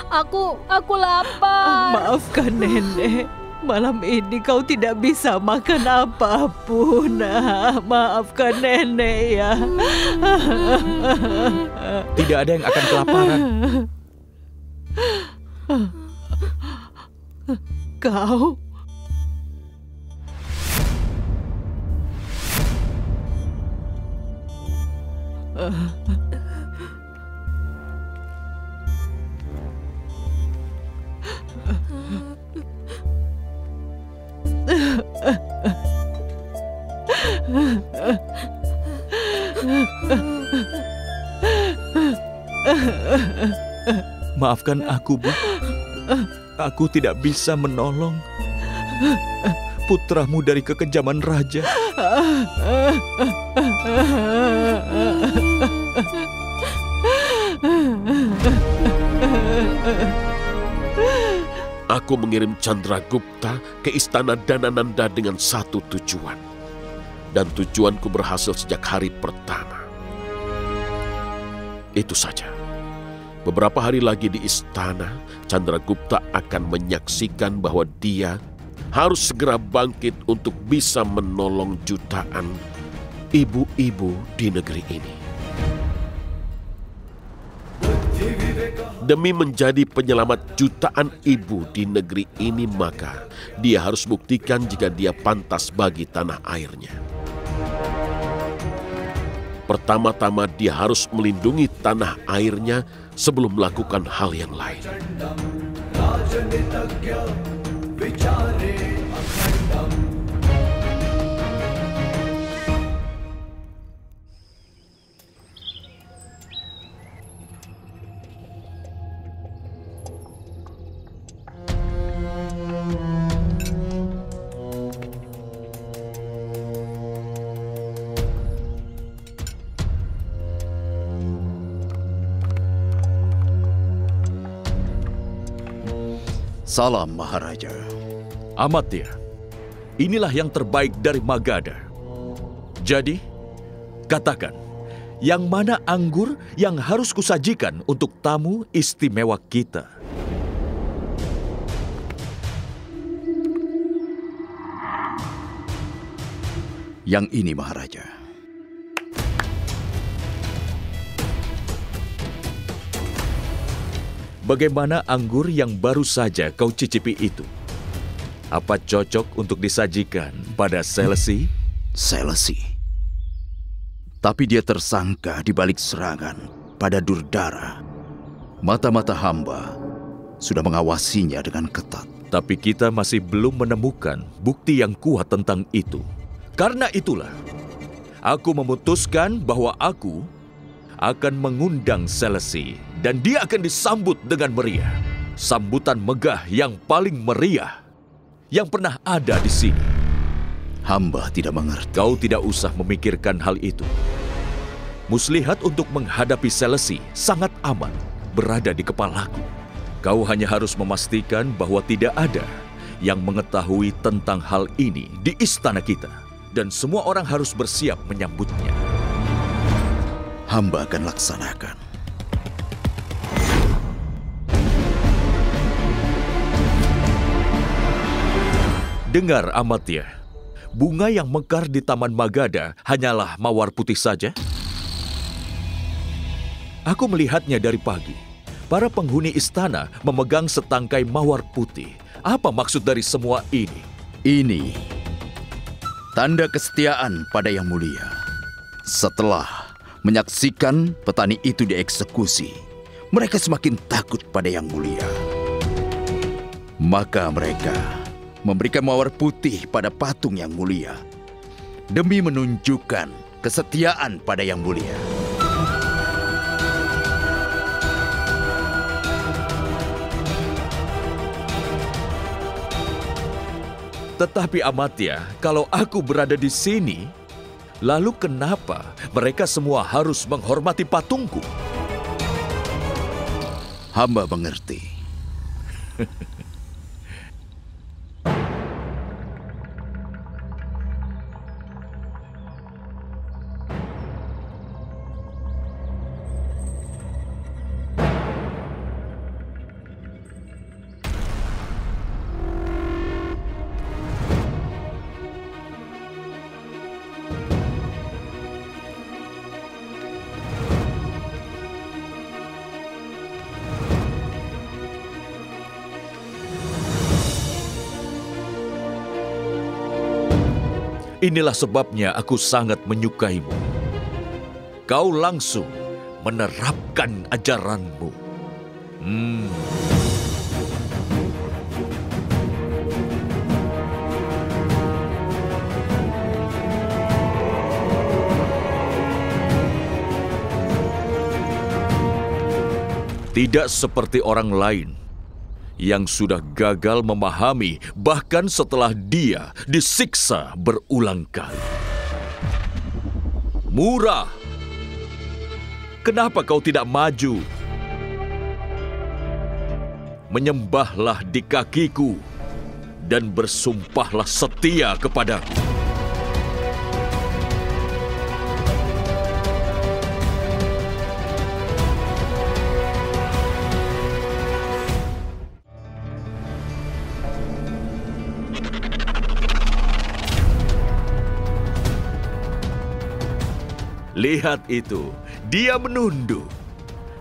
Aku, aku lapar. Maafkan nenek. Malam ini kau tidak bisa makan apa pun. Nah, maafkan nenek ya. Tidak ada yang akan kelaparan. Kau Maafkan aku, Bu. Aku tidak bisa menolong putramu dari kekejaman raja. (laughs) Aku mengirim Chandra Gupta ke istana Danananda dengan satu tujuan. Dan tujuanku berhasil sejak hari pertama. Itu saja. Beberapa hari lagi di istana, Chandra Gupta akan menyaksikan bahwa dia harus segera bangkit untuk bisa menolong jutaan ibu-ibu di negeri ini. Demi menjadi penyelamat jutaan ibu di negeri ini, maka dia harus buktikan jika dia pantas bagi tanah airnya. Pertama-tama, dia harus melindungi tanah airnya sebelum melakukan hal yang lain. Salam Maharaja. Amatya, inilah yang terbaik dari Magadha. Jadi, katakan, yang mana anggur yang harus kusajikan untuk tamu istimewa kita? Yang ini Maharaja. Bagaimana anggur yang baru saja kau cicipi itu? Apa cocok untuk disajikan pada Selesi? Selesi. Tapi dia tersangka di balik serangan pada Durdara. Mata-mata hamba sudah mengawasinya dengan ketat. Tapi kita masih belum menemukan bukti yang kuat tentang itu. Karena itulah, aku memutuskan bahwa aku akan mengundang Selesi dan dia akan disambut dengan meriah. Sambutan megah yang paling meriah yang pernah ada di sini. Hamba tidak mengerti. Kau tidak usah memikirkan hal itu. Muslihat untuk menghadapi Selesi sangat aman berada di kepalaku. Kau hanya harus memastikan bahwa tidak ada yang mengetahui tentang hal ini di istana kita. Dan semua orang harus bersiap menyambutnya. Hamba akan laksanakan. Dengar Amatya, bunga yang mekar di Taman Magadha hanyalah mawar putih saja? Aku melihatnya dari pagi. Para penghuni istana memegang setangkai mawar putih. Apa maksud dari semua ini? Ini tanda kesetiaan pada Yang Mulia. Setelah menyaksikan petani itu dieksekusi, mereka semakin takut pada Yang Mulia. Maka mereka memberikan mawar putih pada patung Yang Mulia demi menunjukkan kesetiaan pada Yang Mulia. Tetapi Amatya, kalau aku berada di sini, lalu kenapa mereka semua harus menghormati patungku? Hamba mengerti. (laughs) Inilah sebabnya aku sangat menyukaimu. Kau langsung menerapkan ajaranmu. Hmm. Tidak seperti orang lain yang sudah gagal memahami bahkan setelah dia disiksa berulang kali. Murah, kenapa kau tidak maju? Menyembahlah di kakiku dan bersumpahlah setia kepadaku. Lihat itu, dia menunduk.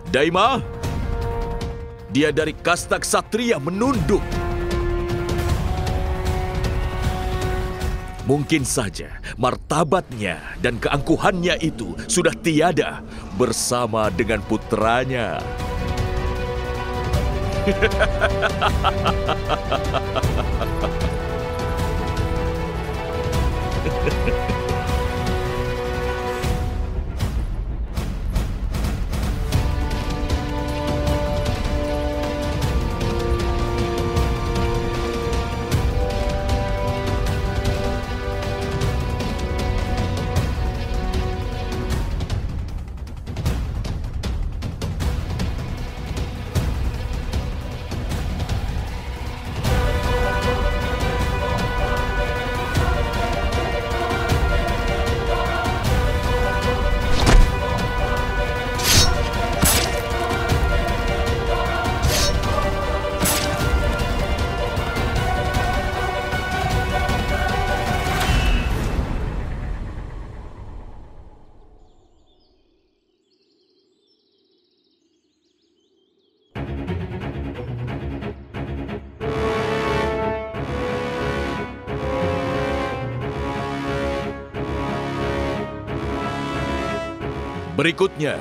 Daima, dia dari kasta ksatria menunduk. Mungkin saja martabatnya dan keangkuhannya itu sudah tiada bersama dengan putranya. (laughs) Berikutnya,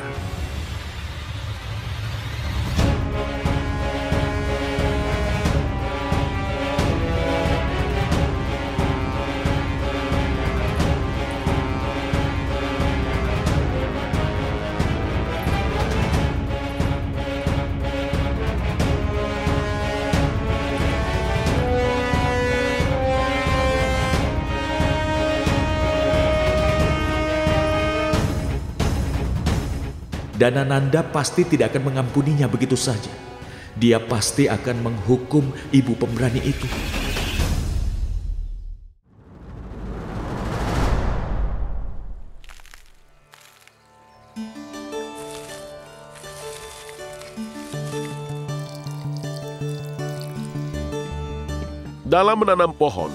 Danananda pasti tidak akan mengampuninya begitu saja. Dia pasti akan menghukum ibu pemberani itu. Dalam menanam pohon,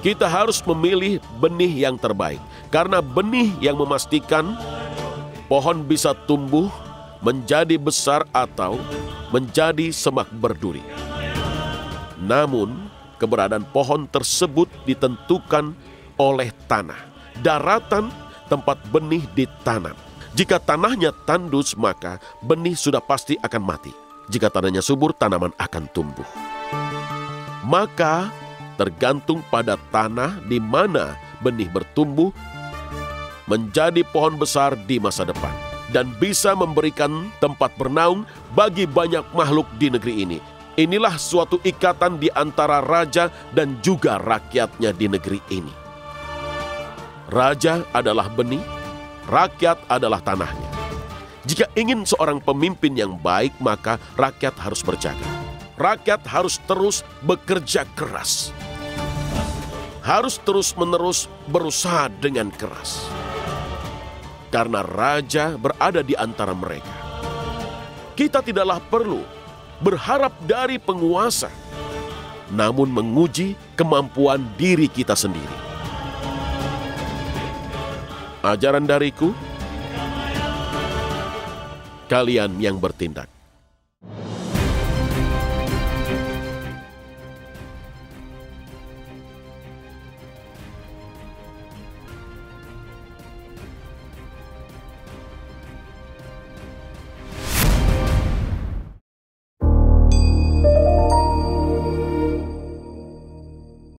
kita harus memilih benih yang terbaik. Karena benih yang memastikan pohon bisa tumbuh, menjadi besar atau menjadi semak berduri. Namun, keberadaan pohon tersebut ditentukan oleh tanah, daratan tempat benih ditanam. Jika tanahnya tandus, maka benih sudah pasti akan mati. Jika tanahnya subur, tanaman akan tumbuh. Maka tergantung pada tanah di mana benih bertumbuh menjadi pohon besar di masa depan dan bisa memberikan tempat bernaung bagi banyak makhluk di negeri ini. Inilah suatu ikatan di antara raja dan juga rakyatnya di negeri ini. Raja adalah benih, rakyat adalah tanahnya. Jika ingin seorang pemimpin yang baik, maka rakyat harus berjaga. Rakyat harus terus bekerja keras. Harus terus-menerus berusaha dengan keras karena raja berada di antara mereka. Kita tidaklah perlu berharap dari penguasa, namun menguji kemampuan diri kita sendiri. Ajaran dariku, kalian yang bertindak.